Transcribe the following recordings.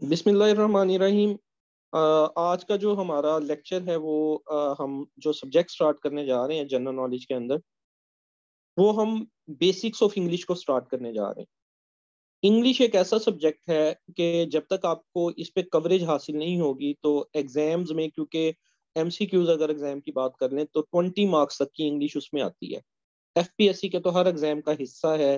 बिस्मिल्लाहिर्रहमानिर्रहीम। आज का जो हमारा लेक्चर है वो आ, हम जो सब्जेक्ट स्टार्ट करने जा रहे हैं जनरल नॉलेज के अंदर वो हम बेसिक्स ऑफ़ इंग्लिश को स्टार्ट करने जा रहे हैं। इंग्लिश एक ऐसा सब्जेक्ट है कि जब तक आपको इस पे कवरेज हासिल नहीं होगी तो एग्ज़ाम्स में क्योंकि एम अगर एग्ज़ाम की बात कर लें तो ट्वेंटी मार्क्स तक की इंग्लिश उसमें आती है। एफपीएससी के तो हर एग्ज़ाम का हिस्सा है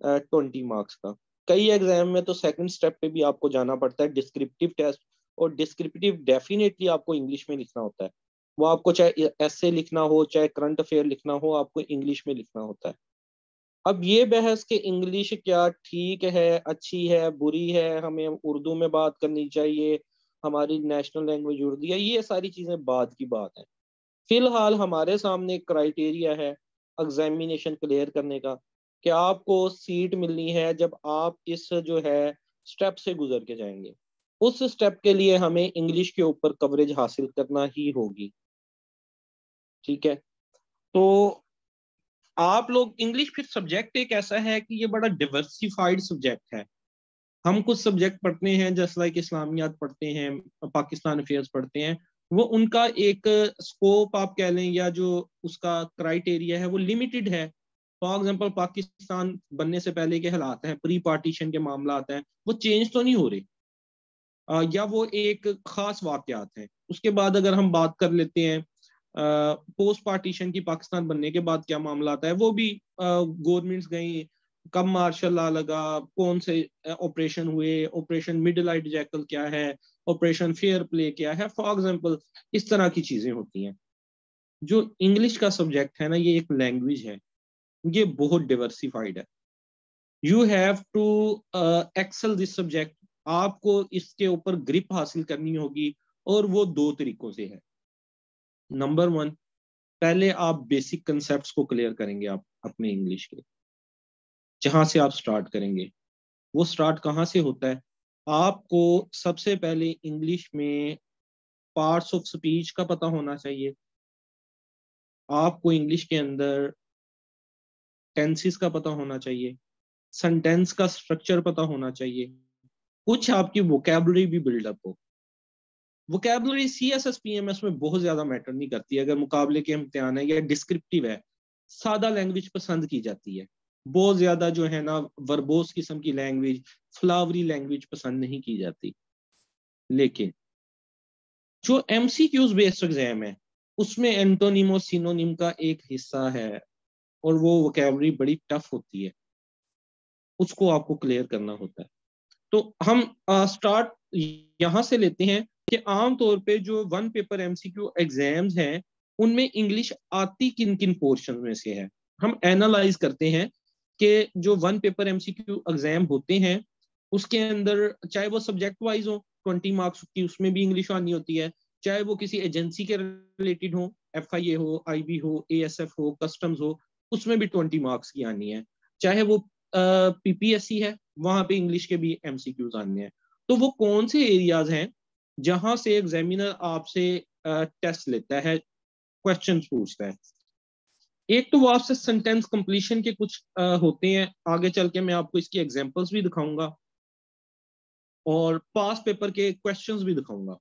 ट्वेंटी मार्क्स का। कई एग्ज़ाम में तो सेकंड स्टेप पे भी आपको जाना पड़ता है डिस्क्रिप्टिव टेस्ट और डिस्क्रिप्टिव डेफिनेटली आपको इंग्लिश में लिखना होता है। वो आपको चाहे ऐसे लिखना हो, चाहे करंट अफेयर लिखना हो, आपको इंग्लिश में लिखना होता है। अब ये बहस के इंग्लिश क्या ठीक है, अच्छी है, बुरी है, हमें उर्दू में बात करनी चाहिए, हमारी नेशनल लैंग्वेज उर्दू है, ये सारी चीज़ें बाद की बात है। फ़िलहाल हमारे सामने क्राइटेरिया है एग्जामिनेशन क्लियर करने का। कि आपको सीट मिलनी है जब आप इस जो है स्टेप से गुजर के जाएँगे। उस स्टेप के लिए हमें इंग्लिश के ऊपर कवरेज हासिल करना ही होगी। ठीक है? तो आप लोग इंग्लिश फिर सब्जेक्ट एक ऐसा है कि ये बड़ा डिवर्सिफाइड सब्जेक्ट है। हम कुछ सब्जेक्ट पढ़ते हैं, जैसे लाइक इस्लामियात पढ़ते हैं, पाकिस्तान अफेयर्स पढ़ते हैं। वो उनका एक स्कोप आप कह लें या जो उसका क्राइटेरिया है, वो लिमिटेड है। फॉर एग्ज़ाम्पल पाकिस्तान बनने से पहले के हालात हैं प्री पार्टीशन के मामला हैं वो चेंज तो नहीं हो रहे। आ, या वो एक खास वाकयात हैं। उसके बाद अगर हम बात कर लेते हैं पोस्ट पार्टीशन की पाकिस्तान बनने के बाद क्या मामला आता है वो भी गवर्नमेंट्स गई कब मार्शल लॉ लगा कौन से ऑपरेशन हुए ऑपरेशन मिडल लाइट जैकल क्या है ऑपरेशन फेयर प्ले क्या है फॉर एग्ज़ाम्पल इस तरह की चीज़ें होती हैं। जो इंग्लिश का सब्जेक्ट है ना ये एक लैंग्वेज है। ये बहुत डिवर्सिफाइड है। You have to excel this subject आपको इसके ऊपर ग्रिप हासिल करनी होगी और वो दो तरीकों से है। नंबर वन पहले आप बेसिक कंसेप्ट को क्लियर करेंगे आप अपने इंग्लिश के। जहाँ से आप स्टार्ट करेंगे। वो स्टार्ट कहाँ से होता है? आपको सबसे पहले इंग्लिश में पार्ट्स ऑफ़ स्पीच का पता होना चाहिए। आपको इंग्लिश के अंदर टेंसिस का पता होना चाहिए सेंटेंस का स्ट्रक्चर पता होना चाहिए। कुछ आपकी वोकेबलरी भी बिल्डअप हो। Vocabulary C S S P M S में बहुत ज़्यादा मैटर नहीं करती। अगर मुकाबले के इम्तिहान है, या डिस्क्रिप्टिव है, सादा लैंग्वेज पसंद की जाती है। बहुत ज़्यादा जो है ना वर्बोस किस्म की लैंग्वेज फ्लावरी लैंग्वेज पसंद नहीं की जाती। लेकिन, जो M C Qs based exam है, उसमें एंटोनिमो सिनोनिम का एक हिस्सा है। और वो वोकेबलरी बड़ी टफ होती है। उसको आपको क्लियर करना होता है। तो हम स्टार्ट यहाँ से लेते हैं कि आमतौर पे जो वन पेपर एमसीक्यू एग्ज़ाम्स हैं, उनमें इंग्लिश आती किन किन पोर्शन में से है? हम एनालाइज करते हैं कि जो वन पेपर एमसीक्यू एग्ज़ाम होते हैं, उसके अंदर चाहे वो सब्जेक्ट वाइज हो ट्वेंटी मार्क्स की उसमें भी इंग्लिश आनी होती है। चाहे वो किसी एजेंसी के रिलेटेड हो एफ़ आई ए हो आई बी हो ए एस एफ़ हो कस्टम्स हो उसमें भी ट्वेंटी मार्क्स की आनी है। चाहे वो पीपीएससी है वहाँ पे इंग्लिश के भी एमसीक्यूज आने हैं। तो वो कौन से एरियाज़ हैं जहाँ से एग्जामिनर आपसे टेस्ट लेता है क्वेश्चन पूछता है? एक तो वो आपसे सेंटेंस कंप्लीशन के कुछ आ, होते हैं। आगे चल के मैं आपको इसकी एग्जांपल्स भी दिखाऊँगा। और पास पेपर के क्वेश्चंस भी दिखाऊँगा।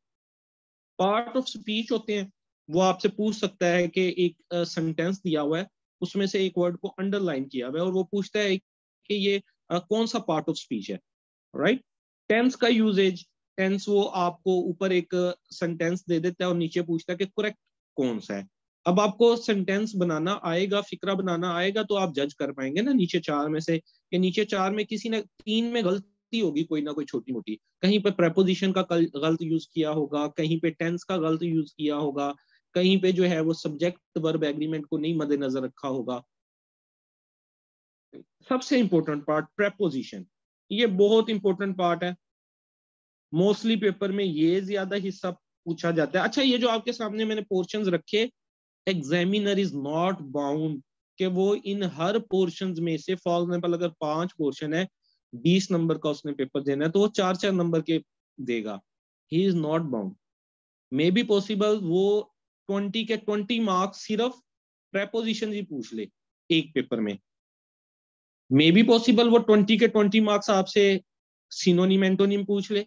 पार्ट ऑफ़ स्पीच होते हैं। वो आपसे पूछ सकता है कि एक सेंटेंस दिया हुआ है। उसमें से एक वर्ड को अंडरलाइन किया हुआ है और वो पूछता है कि ये आ, कौन सा पार्ट ऑफ़ स्पीच है? राइट टेंस का यूजेज टेंस वो आपको ऊपर एक सेंटेंस दे देता है और नीचे पूछता है कि करेक्ट कौन सा है? अब आपको सेंटेंस बनाना आएगा फिक्रा बनाना आएगा तो आप जज कर पाएँगे ना नीचे चार में से कि नीचे चार में किसी ने तीन में गलती होगी कोई ना कोई छोटी मोटी कहीं पे प्रपोजिशन का गलत यूज़ किया होगा कहीं पे टेंस का गलत यूज़ किया होगा कहीं पे जो है वो सब्जेक्ट वर्ब एग्रीमेंट को नहीं मद्देनजर रखा होगा। सबसे इंपॉर्टेंट पार्ट प्रेपोजिशन ये बहुत इंपॉर्टेंट पार्ट है। मोस्टली पेपर में ये ज़्यादा हिस्सा पूछा जाता है। अच्छा ये जो आपके सामने मैंने पोर्शंस रखे एग्जामिनर इज़ नॉट बाउंड कि वो इन हर पोर्शन में से फॉर एग्ज़ाम्पल अगर पाँच पोर्शन है, बीस नंबर का उसने पेपर देना है तो वो चार चार नंबर के देगा। He is not bound may be possible वो ट्वेंटी के ट्वेंटी मार्क्स सिर्फ़ प्रेपोजिशन ही पूछ ले, एक पेपर में। मे बी पॉसिबल वो ट्वेंटी के ट्वेंटी मार्क्स आपसे सिनोनिम एंटोनिम पूछ ले।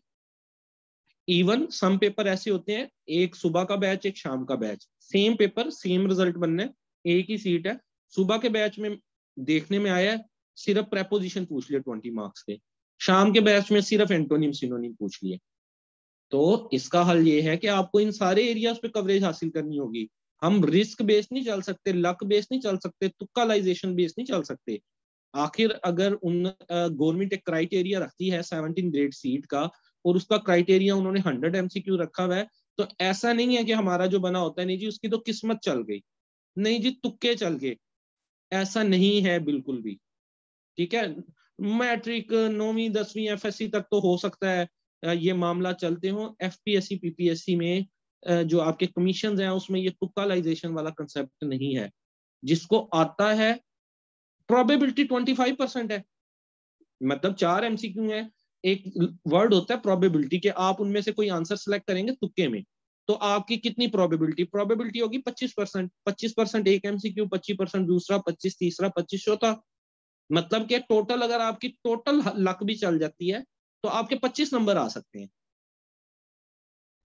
इवन सम पेपर ऐसे होते हैं, एक सुबह का बैच एक शाम का batch same paper same result बनने एक ही सीट है। सुबह के बैच में देखने में आया सिर्फ़ प्रेपोजिशन पूछ लिए ट्वेंटी मार्क्स के शाम के बैच में सिर्फ़ एंटोनिम सिनोनिम पूछ लिए। तो इसका हल ये है कि आपको इन सारे एरियाज़ पे कवरेज हासिल करनी होगी। हम रिस्क बेस नहीं चल सकते लक बेस नहीं चल सकते, तुक्कालाइजेशन बेस नहीं चल सकते। आखिर अगर उन गवर्नमेंट एक क्राइटेरिया रखती है सेवनटीन ग्रेड सीट का, और उसका क्राइटेरिया उन्होंने हंड्रेड एमसीक्यू रखा हुआ है तो ऐसा नहीं है कि हमारा जो बना होता है, नहीं जी, उसकी तो किस्मत चल गई। नहीं जी, तुक्के चल गए। ऐसा नहीं है बिल्कुल भी। ठीक है? मैट्रिक, नौवीं, दसवीं एफएससी तक तो हो सकता है। ये मामला चलते हो एफ़ पीपीएससी में जो आपके कमीशन हैं, उसमें ये तुक्कालाइजेशन वाला कंसेप्ट नहीं है। जिसको आता है प्रोबेबिलिटी ट्वेंटी फाइव परसेंट है। मतलब चार एमसीक्यू है। एक वर्ड होता है प्रोबेबिलिटी के। आप उनमें से कोई आंसर सेलेक्ट करेंगे तुक्के में। तो आपकी कितनी प्रोबेबिलिटी प्रोबेबिलिटी होगी पच्चीस परसेंट पच्चीस परसेंट एक एमसीक्यू पच्चीस परसेंट दूसरा, पच्चीस तीसरा, पच्चीस चौथा। मतलब कि टोटल अगर आपकी टोटल लक भी चल जाती है तो आपके पच्चीस नंबर आ सकते हैं।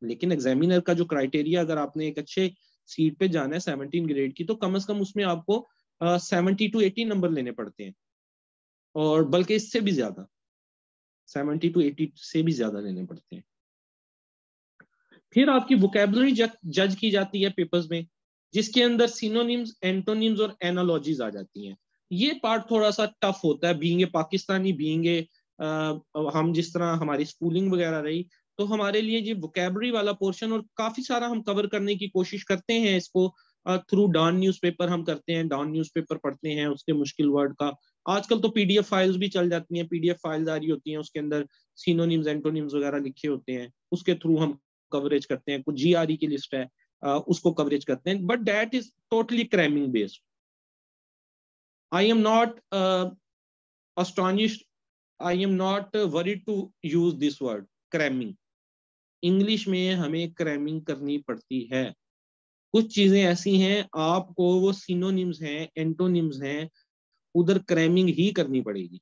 लेकिन एग्जामिनर का जो क्राइटेरिया अगर आपने एक अच्छे सीट पे जाना है सेवनटीन ग्रेड की तो कम से कम उसमें आपको सेवेंटी टू एटी नंबर लेने पड़ते हैं। और बल्कि इससे भी ज़्यादा सेवेंटी टू एटी से भी ज़्यादा लेने पड़ते हैं। फिर आपकी वोकेबलरी जज की जाती है पेपर्स में, जिसके अंदर सिनोनिम्स एंटोनिम्स और एनालॉजीज आ जाती हैं। ये पार्ट थोड़ा सा टफ होता है बींगे पाकिस्तानी बींगे हम जिस तरह हमारी स्कूलिंग वगैरह रही तो हमारे लिए ये वोकेबलरी वाला पोर्शन और काफ़ी सारा हम कवर करने की कोशिश करते हैं इसको। थ्रू डॉन न्यूज़पेपर हम करते हैं डॉन न्यूज़पेपर पढ़ते हैं उसके मुश्किल वर्ड का। आजकल तो पीडीएफ फाइल्स भी चल जाती हैं पीडीएफ फाइल्स आ रही होती हैं, उसके अंदर सीनोनिम्स एंटोनिम्स वगैरह लिखे होते हैं। उसके थ्रू हम कवरेज करते हैं, कुछ जीआरई की लिस्ट है उसको कवरेज करते हैं but that is totally cramming based I am not astonished am not uh, worried to use this word cramming. English में हमें क्रैमिंग करनी पड़ती है। कुछ चीज़ें ऐसी हैं आपको वो सिनोनिम्स हैं एंटोनिम्स हैं उधर क्रैमिंग ही करनी पड़ेगी।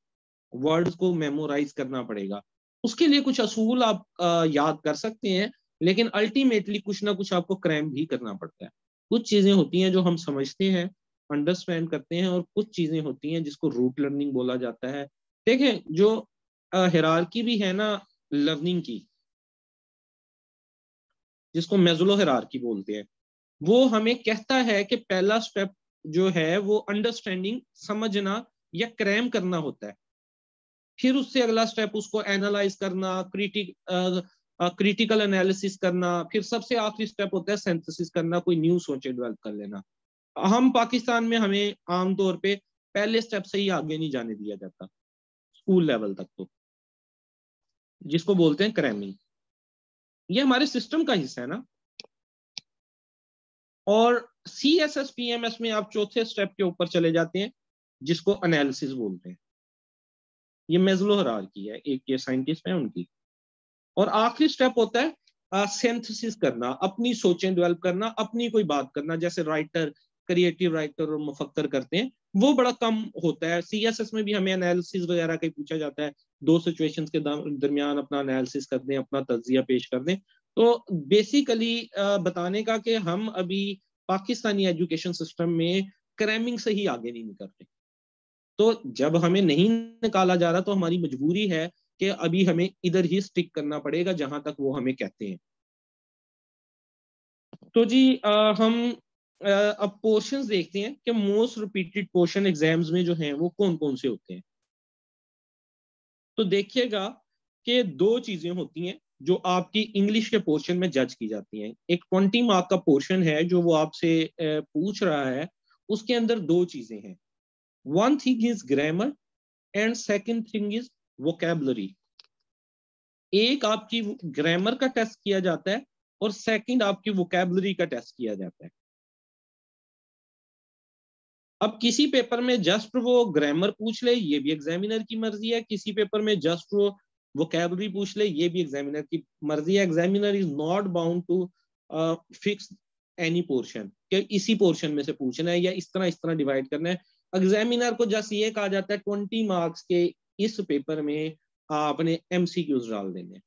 वर्ड्स को मेमोराइज करना पड़ेगा। उसके लिए कुछ असूल आप आ, याद कर सकते हैं लेकिन अल्टीमेटली कुछ ना कुछ आपको क्रैम भी करना पड़ता है। कुछ चीज़ें होती हैं जो हम समझते हैं अंडरस्टैंड करते हैं और कुछ चीज़ें होती हैं जिसको रूट लर्निंग बोला जाता है। देखें, जो हिरारकी भी है ना लर्निंग की, जिसको मेजुलो हिरारकी बोलते हैं, वो हमें कहता है कि पहला स्टेप जो है, वो अंडरस्टैंडिंग समझना या क्रैम करना होता है। फिर उससे अगला स्टेप उसको एनालाइज करना क्रिटिक क्रिटिकल एनालिसिस करना, फिर सबसे आखिरी स्टेप होता है सेंथेसिस करना, कोई न्यू सोचे डेवलप कर लेना। हम पाकिस्तान में हमें आमतौर पे पहले स्टेप से ही आगे नहीं जाने दिया जाता। स्कूल लेवल तक तो जिसको बोलते हैं क्रैमिंग ये हमारे सिस्टम का हिस्सा है ना? और C S S P M S में आप चौथे स्टेप के ऊपर चले जाते हैं, जिसको एनालिसिस बोलते हैं। ये मेजलो की है, एक ये साइंटिस्ट है उनकी। और आखिरी स्टेप होता है सेंथसिस करना, अपनी सोचें डेवलप करना, अपनी कोई बात करना, जैसे राइटर क्रिएटिव राइटर और मुफक्कर करते हैं वो बड़ा कम होता है। सी एस एस में भी हमें एनालिसिस वगैरह का पूछा जाता है। दो सिचुएशंस के दरमियान अपना एनालिसिस कर दें अपना तजिया पेश कर दें। तो बेसिकली बताने का कि हम अभी पाकिस्तानी एजुकेशन सिस्टम में क्रैमिंग से ही आगे नहीं निकल रहे। तो जब हमें नहीं निकाला जा रहा तो हमारी मजबूरी है कि अभी हमें इधर ही स्टिक करना पड़ेगा जहाँ तक वो हमें कहते हैं। तो जी आ, हम अब पोर्शन देखते हैं कि मोस्ट रिपीटेड पोर्शन एग्ज़ाम्स में जो हैं, वो कौन कौन से होते हैं। तो देखिएगा कि दो चीज़ें होती हैं जो आपकी इंग्लिश के पोर्शन में जज की जाती हैं। एक ट्वेंटी मार्क का पोर्शन है जो वो आपसे पूछ रहा है, उसके अंदर दो चीज़ें हैं। One thing is grammar and second thing is vocabulary एक आपकी ग्रामर का टेस्ट किया जाता है और सेकंड आपकी वोकेबलरी का टेस्ट किया जाता है। अब किसी पेपर में जस्ट वो ग्रामर पूछ ले, ये भी एग्जामिनर की मर्ज़ी है। किसी पेपर में जस्ट वो वोकेबलरी पूछ ले, ये भी एग्जामिनर की मर्ज़ी है। Examiner is not bound to fix any portion कि इसी पोर्शन में से पूछना है या इस तरह इस तरह डिवाइड करना है। एग्जामिनर को जस्ट ये कहा जाता है ट्वेंटी मार्क्स के इस पेपर में आपने एमसीक्यूज डाल देने।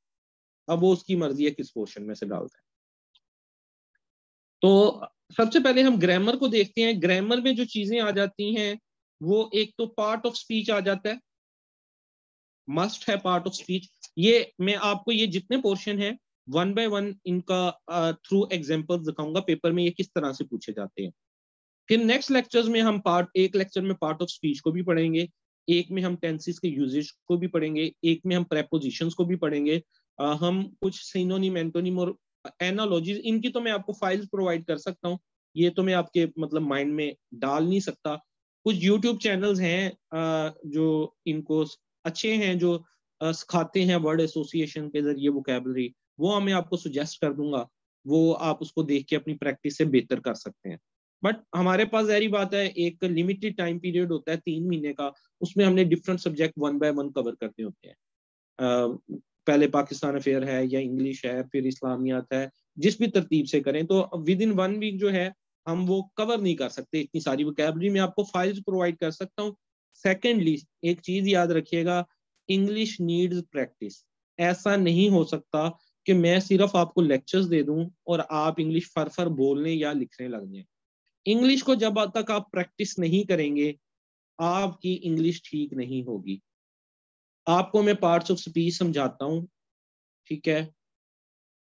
अब वो उसकी मर्ज़ी है किस पोर्शन में से डालता है। तो सबसे पहले हम ग्रामर को देखते हैं। ग्रामर में जो चीज़ें आ जाती हैं वो एक तो पार्ट ऑफ़ स्पीच आ जाता है। मस्ट है पार्ट ऑफ़ स्पीच ये मैं आपको ये जितने पोर्शन है वन बाय वन इनका थ्रू एग्जांपल्स दिखाऊँगा। पेपर में ये किस तरह से पूछे जाते हैं। फिर नेक्स्ट लेक्चर्स में हम पार्ट एक लेक्चर में पार्ट ऑफ़ स्पीच को भी पढ़ेंगे। एक में हम टेंसिस के यूजेज को भी पढ़ेंगे। एक में हम प्रेपोजिशंस को भी पढ़ेंगे। आ, हम कुछ सिनोनिम एंटोनिम और एनालॉजीज इनकी तो मैं आपको फाइल्स प्रोवाइड कर सकता हूँ। ये तो मैं आपके मतलब माइंड में डाल नहीं सकता। कुछ यूट्यूब चैनल्स हैं जो इनको अच्छे हैं, जो सिखाते हैं वर्ड एसोसिएशन के ज़रिए वोकेबलरी वो हमें आपको सुजेस्ट कर दूँगा। वो आप उसको देख के अपनी प्रैक्टिस से बेहतर कर सकते हैं। बट हमारे पास जहरी बात है, एक लिमिटेड टाइम पीरियड होता है, तीन महीने का, उसमें हमने different subject one by one cover करने होते हैं। पहले पाकिस्तान अफेयर है या इंग्लिश है, फिर इस्लामियात है, जिस भी तरतीब से करें तो विद इन वन वीक जो है, हम वो कवर नहीं कर सकते इतनी सारी वोकेबलरी में आपको फाइल्स प्रोवाइड कर सकता हूँ। सेकेंडली एक चीज़ याद रखिएगा इंग्लिश नीड्स प्रैक्टिस ऐसा नहीं हो सकता कि मैं सिर्फ़ आपको लेक्चर्स दे दूँ और आप इंग्लिश फर फर बोलने या लिखने लग जाए इंग्लिश को जब तक आप प्रैक्टिस नहीं करेंगे, आपकी इंग्लिश ठीक नहीं होगी। आपको मैं पार्ट्स ऑफ़ स्पीच समझाता हूँ, ठीक है?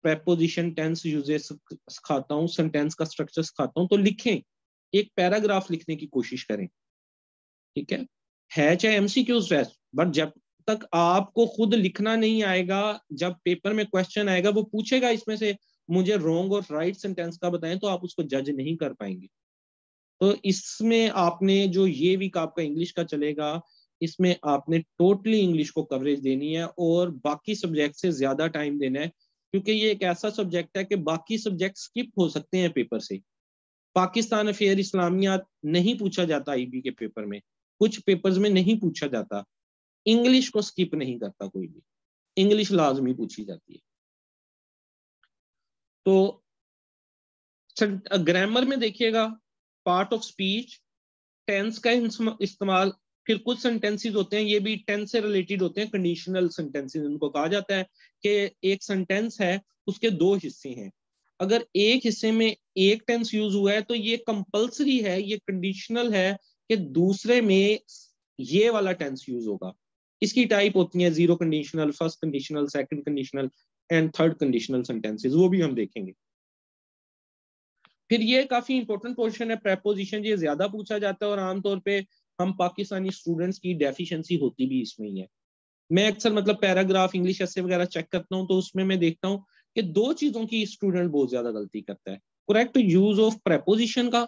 प्रेपोजिशन टेंस यूजेस सिखाता हूँ सेंटेंस का स्ट्रक्चर सिखाता हूँ तो लिखें, एक पैराग्राफ लिखने की कोशिश करें, ठीक है? है चाहे एमसीक्यूज टेस्ट बट जब तक आपको खुद लिखना नहीं आएगा, जब पेपर में क्वेश्चन आएगा, वो पूछेगा इसमें से, मुझे रॉन्ग और राइट सेंटेंस का बताएँ तो आप उसको जज नहीं कर पाएँगे। तो इसमें आपने जो ये वीक आपका इंग्लिश का चलेगा इसमें आपने टोटली इंग्लिश को कवरेज देनी है और बाकी सब्जेक्ट से ज़्यादा टाइम देना है, क्योंकि ये एक ऐसा सब्जेक्ट है कि बाकी सब्जेक्ट स्किप हो सकते हैं पेपर से। पाकिस्तान अफेयर इस्लामियात नहीं पूछा जाता आईबी के पेपर में। कुछ पेपर्स में नहीं पूछा जाता। इंग्लिश को स्किप नहीं करता कोई भी। इंग्लिश लाजमी पूछी जाती है। तो ग्रामर में देखिएगा। पार्ट ऑफ़ स्पीच टेंस का इस्तेमाल फिर कुछ सेंटेंसेस होते हैं, ये भी टेंस से रिलेटेड होते हैं कंडीशनल सेंटेंसेस उनको कहा जाता है कि एक सेंटेंस है, उसके दो हिस्से हैं। अगर एक हिस्से में एक टेंस यूज़ हुआ है तो ये कंपलसरी है, ये कंडीशनल है कि दूसरे में ये वाला टेंस यूज़ होगा। इसकी टाइप होती है zero conditional first conditional second conditional and third conditional sentences वो भी हम देखेंगे। फिर ये काफ़ी इंपॉर्टेंट पोर्शन है प्रेपोजिशन ये ज़्यादा पूछा जाता है और आमतौर पे हम पाकिस्तानी स्टूडेंट्स की डेफिशिएंसी होती भी इसमें ही है। मैं अक्सर मतलब पैराग्राफ इंग्लिश ऐसे वगैरह चेक करता हूँ तो उसमें मैं देखता हूँ कि दो चीज़ों की स्टूडेंट बहुत ज़्यादा गलती करता है। करेक्ट यूज़ ऑफ़ प्रेपोजिशन का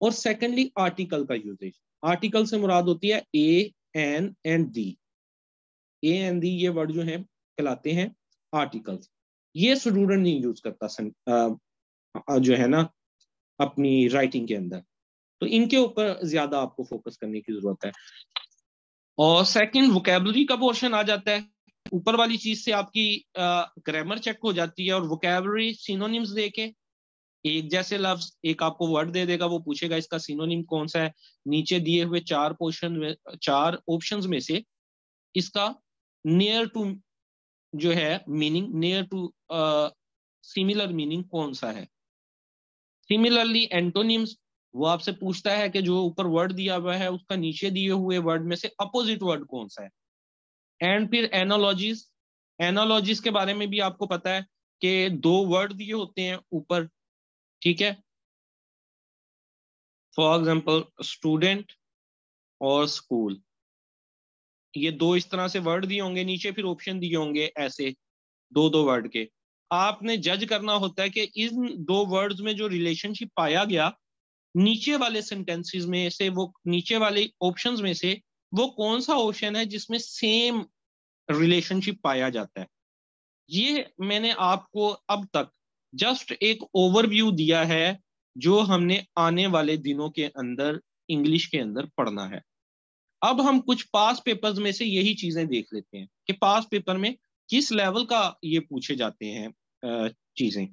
और सेकेंडली आर्टिकल का यूजेज आर्टिकल से मुराद होती है a an and the a and the ये वर्ड जो है कहलाते हैं आर्टिकल्स ये स्टूडेंट नहीं यूज़ करता सन, आ, जो है ना अपनी राइटिंग के अंदर। तो इनके ऊपर ज़्यादा आपको फोकस करने की ज़रूरत है। और सेकंड वोकेबलरी का पोर्शन आ जाता है। ऊपर वाली चीज़ से आपकी ग्रामर चेक हो जाती है और वोकेबलरी सिनोनिम्स देके एक जैसे लफ्ज, एक आपको वर्ड दे देगा, वो पूछेगा, इसका सिनोनिम कौन सा है? नीचे दिए हुए चार पोर्शन चार ऑप्शंस में से इसका नियर टू जो है meaning near to similar meaning कौन सा है? सिमिलरली एंटोनिम्स वो आपसे पूछता है कि जो ऊपर वर्ड दिया हुआ है, उसका नीचे दिए हुए वर्ड में से अपोजिट वर्ड कौन सा है? एंड फिर एनोलॉजीज एनोलॉजीज के बारे में भी आपको पता है कि दो वर्ड दिए होते हैं ऊपर, ठीक है? फॉर एग्ज़ाम्पल स्टूडेंट और स्कूल ये दो इस तरह से वर्ड दिए होंगे, नीचे फिर ऑप्शन दिए होंगे ऐसे, दो दो वर्ड के। आपने जज करना होता है कि इन दो वर्ड्स में जो रिलेशनशिप पाया गया नीचे वाले सेंटेंसेस में से वो, नीचे वाले ऑप्शंस में से वो कौन सा ऑप्शन है जिसमें सेम रिलेशनशिप पाया जाता है? ये मैंने आपको अब तक जस्ट एक ओवरव्यू दिया है जो हमने आने वाले दिनों के अंदर इंग्लिश के अंदर पढ़ना है। अब हम कुछ पास पेपर्स में से यही चीज़ें देख लेते हैं कि पास पेपर में किस लेवल का ये पूछे जाते हैं चीज़ें।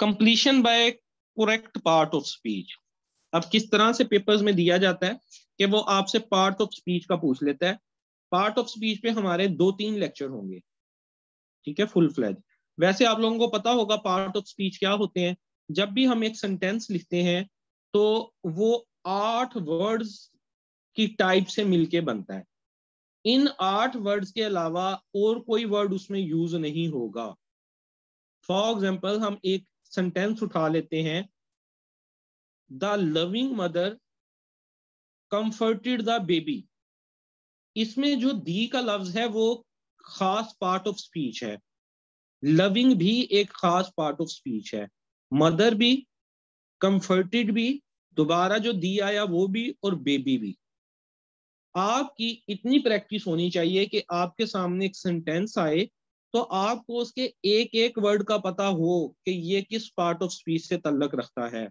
Completion by correct part of speech अब किस तरह से पेपर्स में दिया जाता है कि वो आपसे पार्ट ऑफ़ स्पीच का पूछ लेता है। पार्ट ऑफ़ स्पीच पे हमारे दो तीन लेक्चर होंगे। ठीक है फुल फ्लैज वैसे आप लोगों को पता होगा पार्ट ऑफ़ स्पीच क्या होते हैं। जब भी हम एक सेंटेंस लिखते हैं तो वो आठ वर्ड्स की टाइप से मिलके बनता है। इन आठ वर्ड्स के अलावा और कोई वर्ड उसमें यूज़ नहीं होगा। फॉर एग्ज़ाम्पल हम एक सेंटेंस उठा लेते हैं। The loving mother comforted the baby इसमें जो दी का लफ्ज है, वो खास पार्ट ऑफ़ स्पीच है। लविंग भी एक खास पार्ट ऑफ़ स्पीच है। मदर भी कंफर्टेड भी, दोबारा जो दी आया वो भी और बेबी भी। आपकी इतनी प्रैक्टिस होनी चाहिए कि आपके सामने एक सेंटेंस आए तो आपको उसके एक एक वर्ड का पता हो कि ये किस पार्ट ऑफ़ स्पीच से तल्लक रखता है।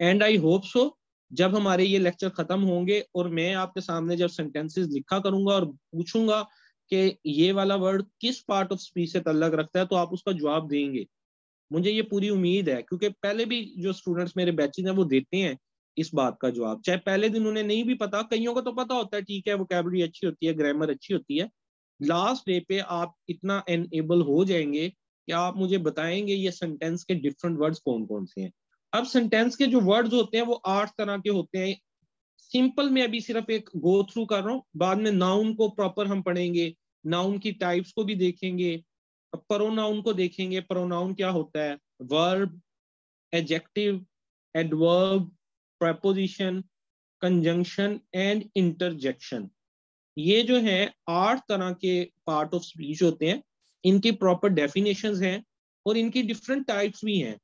एंड आई होप सो जब हमारे ये लेक्चर खत्म होंगे और मैं आपके सामने जब सेंटेंसेस लिखा करूँगा और पूछूँगा कि ये वाला वर्ड किस पार्ट ऑफ़ स्पीच से तल्लक रखता है तो आप उसका जवाब देंगे। मुझे ये पूरी उम्मीद है, क्योंकि पहले भी जो स्टूडेंट्स मेरे बैचेज हैं, वो देते हैं इस बात का जवाब। चाहे पहले दिन उन्हें नहीं भी पता, कईयों को तो पता होता है, ठीक है वो अच्छी होती है ग्रामर अच्छी होती है लास्ट डे पे आप इतना एनेबल हो जाएँगे कि आप मुझे बताएँगे ये सेंटेंस के डिफरेंट वर्ड्स कौन कौन से हैं। अब सेंटेंस के जो वर्ड्स होते हैं, वो आठ तरह के होते हैं। सिंपल में अभी सिर्फ़ एक गो थ्रू कर रहा हूँ, बाद में नाउन को प्रॉपर हम पढ़ेंगे नाउन की टाइप्स को भी देखेंगे प्रोनाउन को देखेंगे प्रोनाउन क्या होता है? Verb adjective adverb preposition conjunction and interjection ये जो है, आठ तरह के पार्ट ऑफ़ स्पीच होते हैं। इनके प्रॉपर डेफिनेशन हैं और इनकी डिफरेंट टाइप्स भी हैं।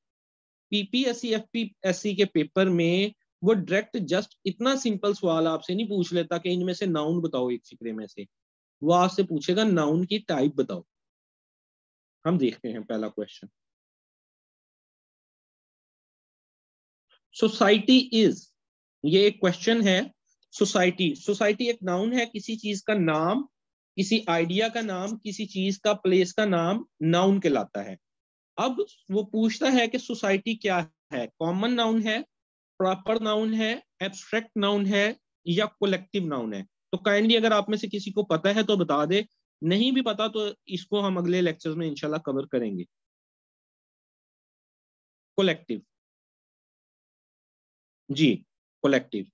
पीपीएससी एफपीएससी के पेपर में वो डायरेक्ट जस्ट इतना सिंपल सवाल आपसे नहीं पूछ लेता कि इनमें से नाउन बताओ एक फिक्रे में से। वो आपसे पूछेगा नाउन की टाइप बताओ। हम देखते हैं पहला क्वेश्चन सोसाइटी इज़ ये एक क्वेश्चन है। सोसाइटी। सोसाइटी एक नाउन है, किसी चीज़ का नाम, किसी आइडिया का नाम, किसी चीज़ का प्लेस का नाम नाउन कहलाता है। अब वो पूछता है कि सोसाइटी क्या है? कॉमन नाउन है प्रॉपर नाउन है एब्स्ट्रैक्ट नाउन है, या कोलेक्टिव नाउन है? तो काइंडली अगर आप में से किसी को पता है तो बता दे। नहीं भी पता तो इसको हम अगले लेक्चर में इंशाल्लाह कवर करेंगे। कोलेक्टिव जी कोलेक्टिव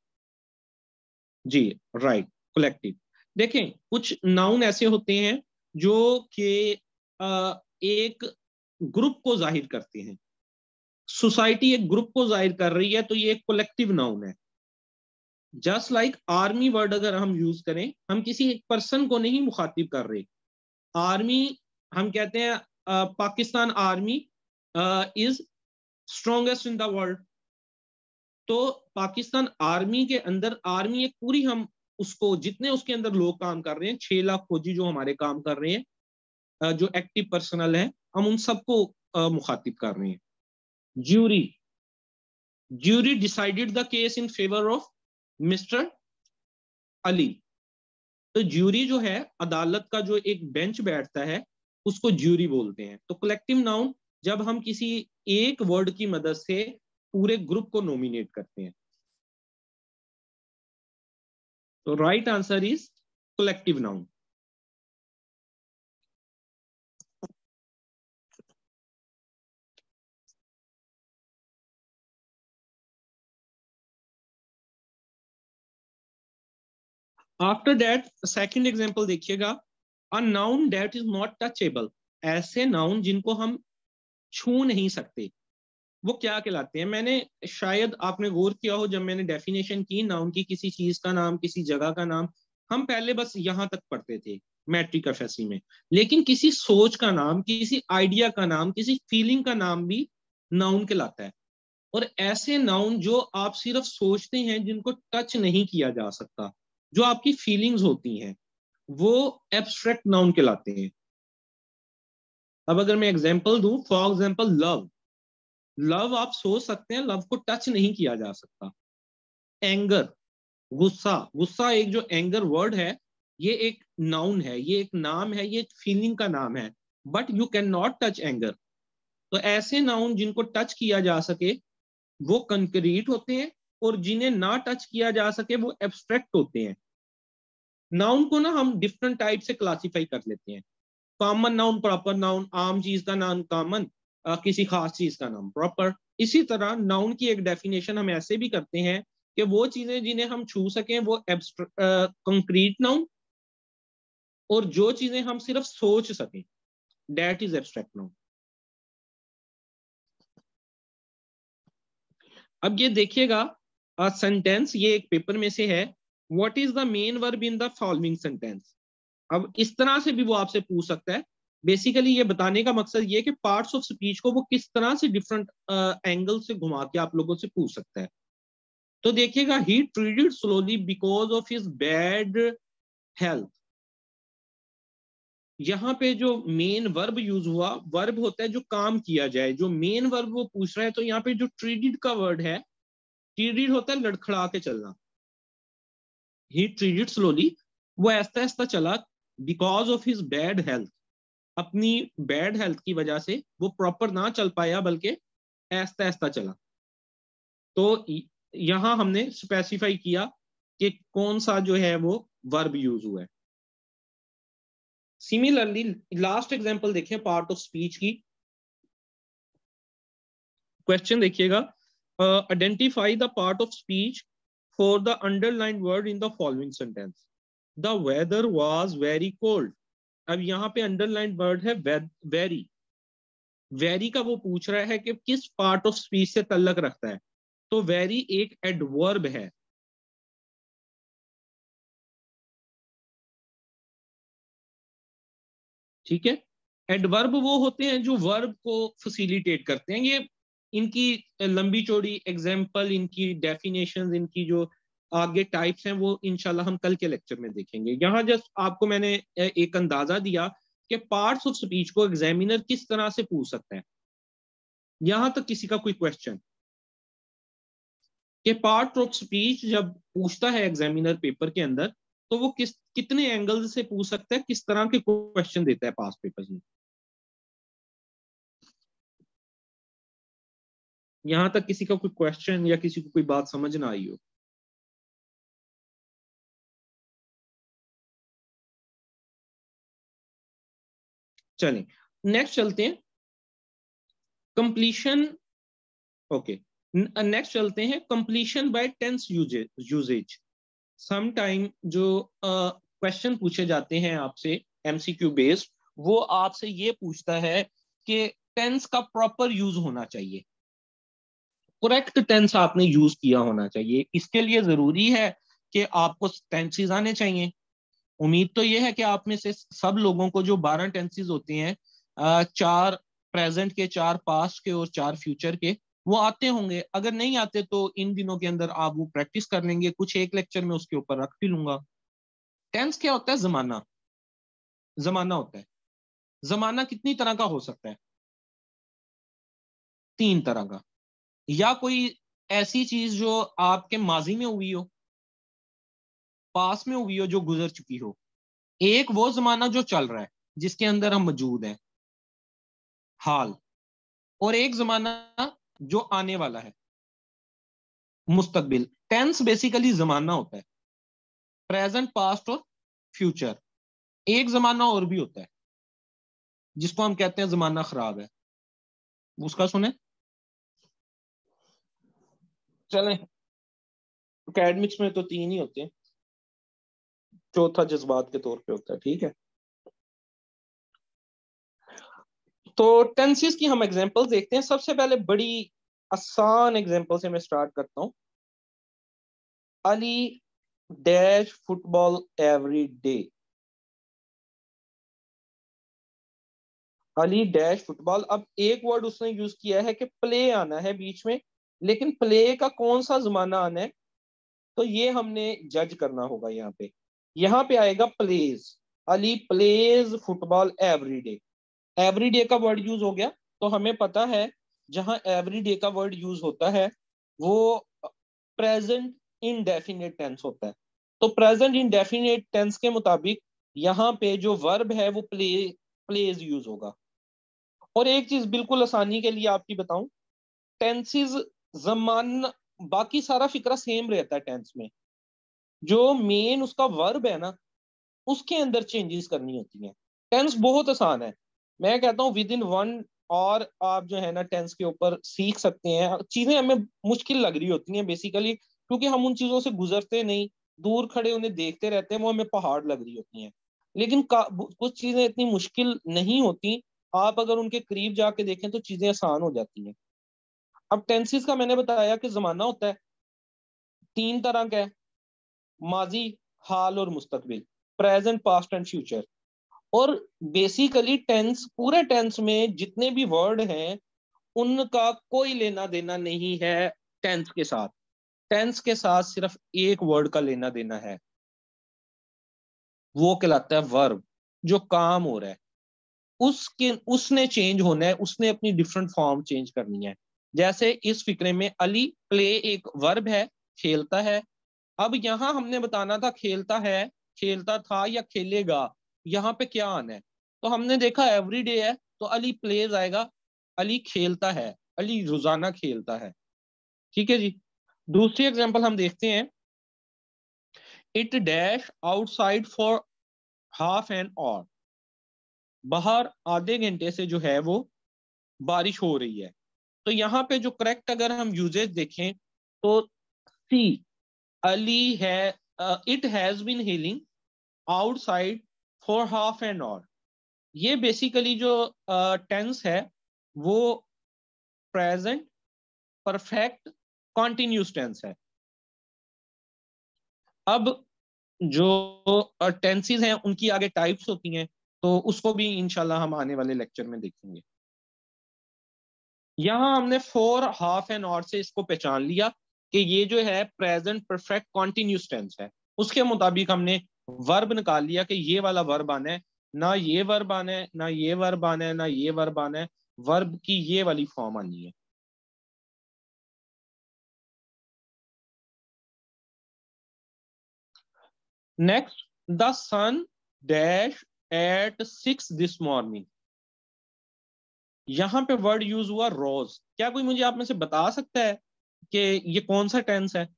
जी राइट कोलेक्टिव देखें, कुछ नाउन ऐसे होते हैं जो कि एक ग्रुप को ज़ाहिर करते हैं। सोसाइटी एक ग्रुप को ज़ाहिर कर रही है तो ये एक कोलेक्टिव नाउन है। जस्ट लाइक आर्मी वर्ड अगर हम यूज़ करें, हम किसी एक पर्सन को नहीं मुखातिब कर रहे। आर्मी हम कहते हैं Pakistan army is strongest in the world तो पाकिस्तान आर्मी के अंदर, आर्मी एक पूरी हम उसको, जितने उसके अंदर लोग काम कर रहे हैं, छह लाख फौजी जो हमारे काम कर रहे हैं जो एक्टिव पर्सनल है, हम उन सबको मुखातिब कर रहे हैं। Jury jury decided the case in favour of mister Ali तो ज्यूरी जो है, अदालत का जो एक बेंच बैठता है, उसको ज्यूरी बोलते हैं। तो कलेक्टिव नाउन जब हम किसी एक वर्ड की मदद से पूरे ग्रुप को नॉमिनेट करते हैं। तो right answer is collective noun after that second example देखिएगा। A noun that is not touchable ऐसे नाउन जिनको हम छू नहीं सकते। वो क्या कहलाते हैं? मैंने शायद आपने गौर किया हो जब मैंने डेफिनेशन की नाउन की किसी चीज़ का नाम, किसी जगह का नाम। हम पहले बस यहाँ तक पढ़ते थे मैट्रिक एफ़ में। लेकिन किसी सोच का नाम, किसी आइडिया का नाम, किसी फीलिंग का नाम भी नाउन कहलाता है। और ऐसे नाउन जो आप सिर्फ़ सोचते हैं, जिनको टच नहीं किया जा सकता, जो आपकी फीलिंग्स होती हैं, वो एब्स्ट्रैक्ट नाउन कहलाते हैं। अब अगर मैं एग्जांपल दूँ फॉर एग्जांपल लव लव आप सोच सकते हैं, लव को टच नहीं किया जा सकता। एंगर, गुस्सा गुस्सा एक जो एंगर वर्ड है, ये एक नाउन है, ये एक नाम है, ये फीलिंग का नाम है। But you can not touch anger तो ऐसे नाउन जिनको टच किया जा सके, वो कंक्रीट होते हैं और जिन्हें ना टच किया जा सके, वो एब्स्ट्रैक्ट होते हैं। नाउन को ना हम डिफरेंट टाइप से क्लासिफाई कर लेते हैं। कॉमन नाउन प्रॉपर नाउन आम चीज़ का नाम कॉमन किसी खास चीज़ का नाम प्रॉपर इसी तरह नाउन की एक डेफिनेशन हम ऐसे भी करते हैं कि वो चीज़ें जिन्हें हम छू सकें, वो कंक्रीट नाउन और जो चीज़ें हम सिर्फ़ सोच सकें डेट इज़ एब्स्ट्रैक्ट नाउन अब ये देखिएगा सेंटेंस ये एक पेपर में से है। What is the main verb in the following sentence अब इस तरह से भी वो आपसे पूछ सकता है। बेसिकली ये बताने का मकसद ये कि पार्ट्स ऑफ़ स्पीच को वो किस तरह से डिफरेंट एंगल से घुमा के आप लोगों से पूछ सकता है। तो देखिएगा he treaded slowly because of his bad health यहाँ पे जो मेन वर्ब यूज़ हुआ वर्ब होता है जो काम किया जाए। जो मेन वर्ब वो पूछ रहा है तो यहाँ पे जो ट्रीडिड का वर्ड है ट्रीडिड होता है लड़खड़ा के चलना। ही ट्रीडेड स्लोली वो ऐसा ऐसा चला because of his bad health अपनी बैड हेल्थ की वजह से वो प्रॉपर ना चल पाया, बल्कि ऐसा ऐसा चला। तो यहाँ हमने स्पेसिफाई किया कि कौन सा जो है वो वर्ब यूज़ हुआ है। सिमिलरली लास्ट एग्जांपल देखिए पार्ट ऑफ़ स्पीच की। क्वेश्चन देखिएगा। Identify the part of speech for the underline word in the following sentence the weather was very cold अब यहाँ पे अंडरलाइन वर्ड है वेरी वेरी का वो पूछ रहा है कि किस पार्ट ऑफ़ स्पीच से तल्लक रखता है? तो वेरी एक एडवर्ब है। ठीक है? एडवर्ब वो होते हैं जो वर्ब को फैसिलिटेट करते हैं। ये इनकी लंबी चौड़ी एग्ज़ाम्पल इनकी डेफिनेशन इनकी जो आगे टाइप्स हैं, वो इनशाला हम कल के लेक्चर में देखेंगे। यहाँ जस्ट आपको मैंने एक अंदाज़ा दिया कि पार्ट्स ऑफ़ स्पीच को एग्जामिनर किस तरह से पूछ सकते हैं। यहाँ तक किसी का कोई क्वेश्चन कि पार्ट ऑफ़ स्पीच जब पूछता है एग्जामिनर पेपर के अंदर तो वो किस, कितने एंगल से पूछ सकता है, किस तरह के क्वेश्चन देता है पास पेपर में। यहाँ तक किसी का कोई क्वेश्चन या किसी को कोई बात समझ ना आई हो। चलें। नेक्स्ट चलते हैं। कंप्लीशन ओके नेक्स्ट चलते हैं। Completion by tense usage some time जो क्वेश्चन uh, पूछे जाते हैं आपसे एमसीक्यू बेस्ड वो आपसे ये पूछता है कि टेंस का प्रॉपर यूज़ होना चाहिए। करेक्ट टेंस आपने यूज़ किया होना चाहिए। इसके लिए ज़रूरी है कि आपको टेंसेज आने चाहिए। उम्मीद तो ये है कि आप में से सब लोगों को जो बारह टेंसेज होते हैं चार प्रेजेंट के, चार पास्ट के और चार फ्यूचर के, वो आते होंगे। अगर नहीं आते तो इन दिनों के अंदर आप वो प्रैक्टिस कर लेंगे। कुछ एक लेक्चर में उसके ऊपर रख भी लूँगा। टेंस क्या होता है? जमाना। जमाना होता है। जमाना कितनी तरह का हो सकता है? तीन तरह का। या कोई ऐसी चीज़ जो आपके माजी में हुई हो। पास में हुई हो, जो गुजर चुकी हो। एक वो जमाना जो चल रहा है, जिसके अंदर हम मौजूद हैं। हाल। और एक जमाना जो आने वाला है। मुस्तकबिल। टेंस बेसिकली जमाना होता है। प्रेजेंट पास्ट और फ्यूचर एक जमाना और भी होता है। जिसको हम कहते हैं जमाना खराब है। उसका सुने। चले। अकेडमिक्स में तो तीन ही होते हैं। चौथा जज्बात के तौर पे होता है, ठीक है? तो टेंसेस की हम एग्जांपल्स देखते हैं। सबसे पहले बड़ी आसान एग्जांपल से मैं स्टार्ट करता हूँ। Ali dash football every day Ali dash football अब एक वर्ड उसने यूज़ किया है कि प्ले आना है बीच में, लेकिन प्ले का कौन सा जमाना आना है? तो ये हमने जज करना होगा यहाँ पे। यहाँ पे आएगा plays Ali plays football every day every day का वर्ड यूज़ हो गया. तो हमें पता है जहाँ एवरी डे का वर्ड यूज़ होता है, वो प्रेजेंट इनडेफिनेट टेंस होता है. तो प्रेजेंट इनडेफिनेट टेंस के मुताबिक यहाँ पे जो वर्ब है, वो प्ले प्लेज यूज़ होगा. और एक चीज़ बिल्कुल आसानी के लिए आपकी बताऊँ टेंसेस जमान, बाकी सारा फिक्रा सेम रहता है टेंस में. जो मेन उसका वर्ब है ना, उसके अंदर चेंजेस करनी होती हैं। टेंस बहुत आसान है। मैं कहता हूँ विद इन वन और आप जो है ना टेंस के ऊपर सीख सकते हैं। चीज़ें हमें मुश्किल लग रही होती हैं बेसिकली क्योंकि हम उन चीज़ों से गुजरते नहीं, दूर खड़े उन्हें देखते रहते हैं, वो हमें पहाड़ लग रही होती हैं। लेकिन कुछ चीज़ें इतनी मुश्किल नहीं होती, आप अगर उनके करीब जाके देखें तो चीज़ें आसान हो जाती हैं। अब टेंसिस का मैंने बताया कि जमाना होता है, तीन तरह का है। माजी, हाल और मुस्तकबिल प्रेजेंट पास्ट एंड फ्यूचर और बेसिकली टेंस पूरे टेंस में जितने भी वर्ड हैं, उनका कोई लेना देना नहीं है टेंस के साथ। टेंस के साथ सिर्फ़ एक वर्ड का लेना देना है। वो कहलाता है वर्ब जो काम हो रहा है। उसके, उसने चेंज होना है, उसने अपनी डिफरेंट फॉर्म चेंज करनी है। जैसे इस फिक्रे में अली प्ले एक वर्ब है, खेलता है अब यहाँ हमने बताना था खेलता है, खेलता था या खेलेगा, यहाँ पे क्या आना है? तो हमने देखा एवरी डे है तो अली प्लेज आएगा, अली खेलता है, अली रोज़ाना खेलता है। ठीक है जी? दूसरी एग्जांपल हम देखते हैं। It dash outside for half an hour बाहर आधे घंटे से जो है वो बारिश हो रही है। तो यहाँ पे जो करेक्ट अगर हम यूजेज देखें तो सी अली है it has been healing outside for half an hour ये बेसिकली जो टेंस uh, है वो प्रेजेंट परफेक्ट कॉन्टिन्यूस टेंस है. अब जो टेंसेस हैं उनकी आगे टाइप्स होती हैं तो उसको भी इंशाल्लाह हम आने वाले लेक्चर में देखेंगे। यहाँ हमने फोर हाफ़ एन आवर से इसको पहचान लिया। कि ये जो है प्रेजेंट परफेक्ट कॉन्टिन्यूस टेंस है। उसके मुताबिक हमने वर्ब निकाल लिया कि ये वाला वर्ब आना है, ना ये वर्ब आना है, ना ये वर्ब आना है, ना ये वर्ब आना है वर्ब की ये वाली फॉर्म आनी है। Next the sun dash at six this morning यहाँ पे वर्ड यूज़ हुआ रोज क्या कोई मुझे आप में से बता सकता है कि ये कौन सा टेंस है?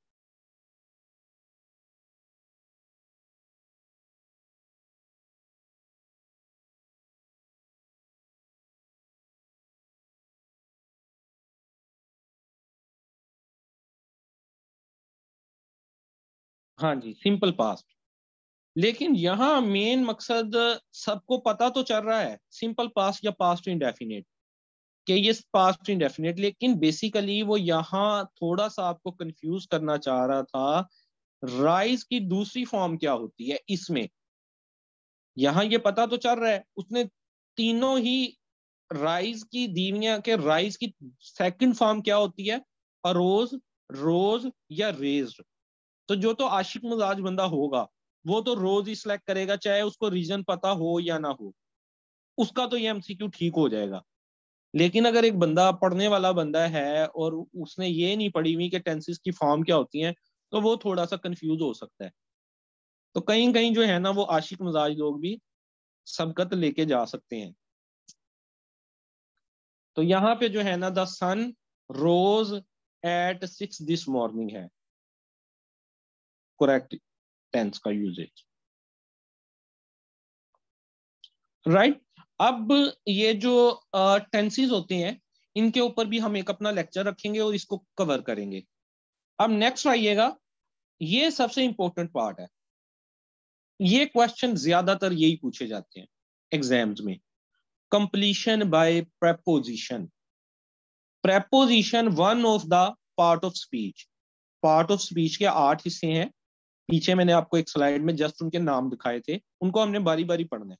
हाँ जी सिंपल पास्ट लेकिन यहाँ मेन मकसद सबको पता तो चल रहा है सिंपल पास्ट या पास्ट इंडेफिनेट कि ये पास्ट इंडेफिनेट लेकिन बेसिकली वो यहाँ थोड़ा सा आपको कंफ्यूज करना चाह रहा था राइज की दूसरी फॉर्म क्या होती है इसमें? यहाँ ये पता तो चल रहा है, उसने तीनों ही राइज की, दीविया के राइज की सेकंड फॉर्म क्या होती है? अरोज रोज या रेज तो जो तो आशिक मिजाज बंदा होगा, वो तो रोज ही सिलेक्ट करेगा, चाहे उसको रीजन पता हो या ना हो। उसका तो ये एमसीक्यू ठीक हो जाएगा। लेकिन अगर एक बंदा पढ़ने वाला बंदा है और उसने ये नहीं पढ़ी हुई कि टेंसिस की फॉर्म क्या होती है तो वो थोड़ा सा कंफ्यूज हो सकता है। तो कहीं कहीं जो है ना, वो आशिक मिजाज लोग भी सबकत लेके जा सकते हैं। तो यहाँ पे जो है ना the sun rose at six this morning है। करेक्ट टेंस का यूजेज राइट? अब ये जो टेंसेस होते हैं, इनके ऊपर भी हम एक अपना लेक्चर रखेंगे और इसको कवर करेंगे। अब नेक्स्ट आइएगा। ये सबसे इंपॉर्टेंट पार्ट है। ये क्वेश्चन ज़्यादातर यही पूछे जाते हैं एग्ज़ाम्स में। Completion by preposition preposition one of the part of speech part of speech के आठ हिस्से हैं। पीछे मैंने आपको एक स्लाइड में जस्ट उनके नाम दिखाए थे। उनको हमने बारी बारी पढ़ना है।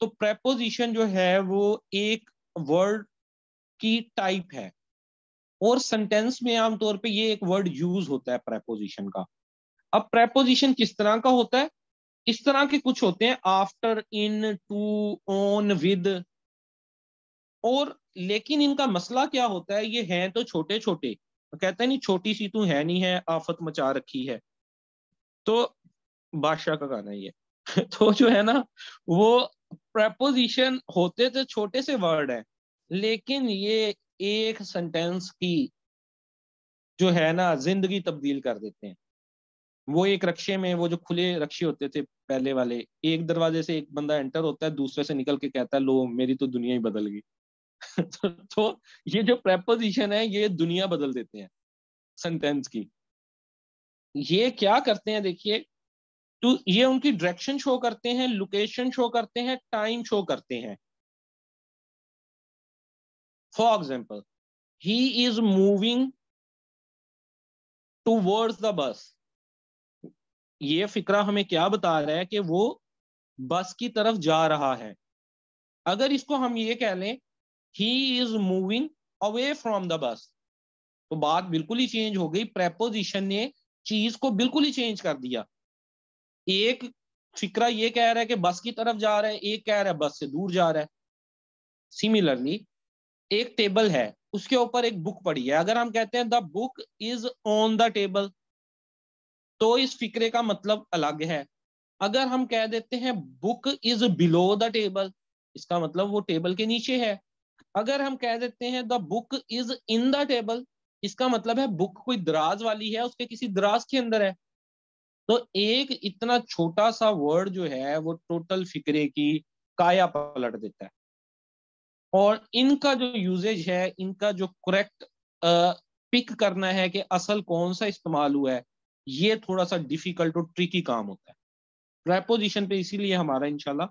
तो प्रेपोजिशन जो है वो एक वर्ड की टाइप है। और सेंटेंस में आमतौर पे ये एक वर्ड यूज़ होता है प्रेपोजिशन का। अब प्रेपोजिशन किस तरह का होता है? इस तरह के कुछ होते हैं after in to on with और लेकिन इनका मसला क्या होता है? ये हैं तो छोटे छोटे कहते हैं, नहीं, छोटी सी तू है नहीं है, आफत मचा रखी है। तो बादशाह का गाना ये। तो जो है ना, वो प्रपोजिशन होते तो छोटे से वर्ड है लेकिन ये एक सेंटेंस की जो है ना ज़िंदगी तब्दील कर देते हैं। वो एक रक्षे में वो जो खुले रक्षे होते थे पहले वाले एक दरवाजे से एक बंदा एंटर होता है दूसरे से निकल के कहता है लो मेरी तो दुनिया ही बदल गई। तो, तो ये जो प्रेपोजिशन है ये दुनिया बदल देते हैं सेंटेंस की। ये क्या करते हैं देखिए तो ये उनकी डायरेक्शन शो करते हैं लोकेशन शो करते हैं टाइम शो करते हैं। For example he is moving towards the bus ये फिक्रा हमें क्या बता रहा है कि वो बस की तरफ़ जा रहा है। अगर इसको हम ये कह लें he is moving away from the bus तो बात बिल्कुल ही चेंज हो गई। प्रेपोजिशन ने चीज़ को बिल्कुल ही चेंज कर दिया। एक फिक्रा ये कह रहा है कि बस की तरफ़ जा रहा है, एक कह रहा है बस से दूर जा रहा है। सिमिलरली एक टेबल है, उसके ऊपर एक बुक पड़ी है। अगर हम कहते हैं the book is on the table तो इस फिक्रे का मतलब अलग है। अगर हम कह देते हैं book is below the table इसका मतलब वो टेबल के नीचे है। अगर हम कह देते हैं the book is in the table इसका मतलब है बुक कोई दराज वाली है, उसके किसी दराज के अंदर है। तो एक इतना छोटा सा वर्ड जो है वो टोटल फिक्रे की काया पलट देता है। और इनका जो यूजेज है इनका जो करेक्ट पिक करना है कि असल कौन सा इस्तेमाल हुआ है ये थोड़ा सा डिफ़िकल्ट और ट्रिकी काम होता है। प्रेपोजिशन पे इसीलिए हमारा इनशाला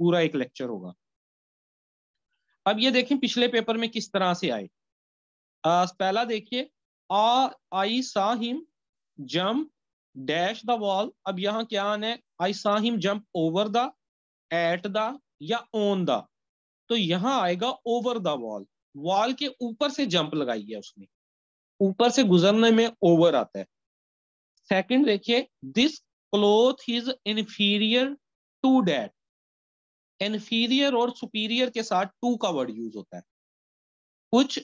पूरा एक लेक्चर होगा। अब ये देखें पिछले पेपर में किस तरह से आए। आ, पहला देखिए आ I saw him jump dash the wall अब यहाँ क्या आना है? I saw him jump over the at the या ऑन द तो यहाँ आएगा ओवर द वॉल वॉल के ऊपर से जंप लगाई है उसने। ऊपर से गुजरने में ओवर आता है। सेकंड देखिए this cloth is inferior to that inferior और सुपीरियर के साथ टू का वर्ड यूज़ होता है। कुछ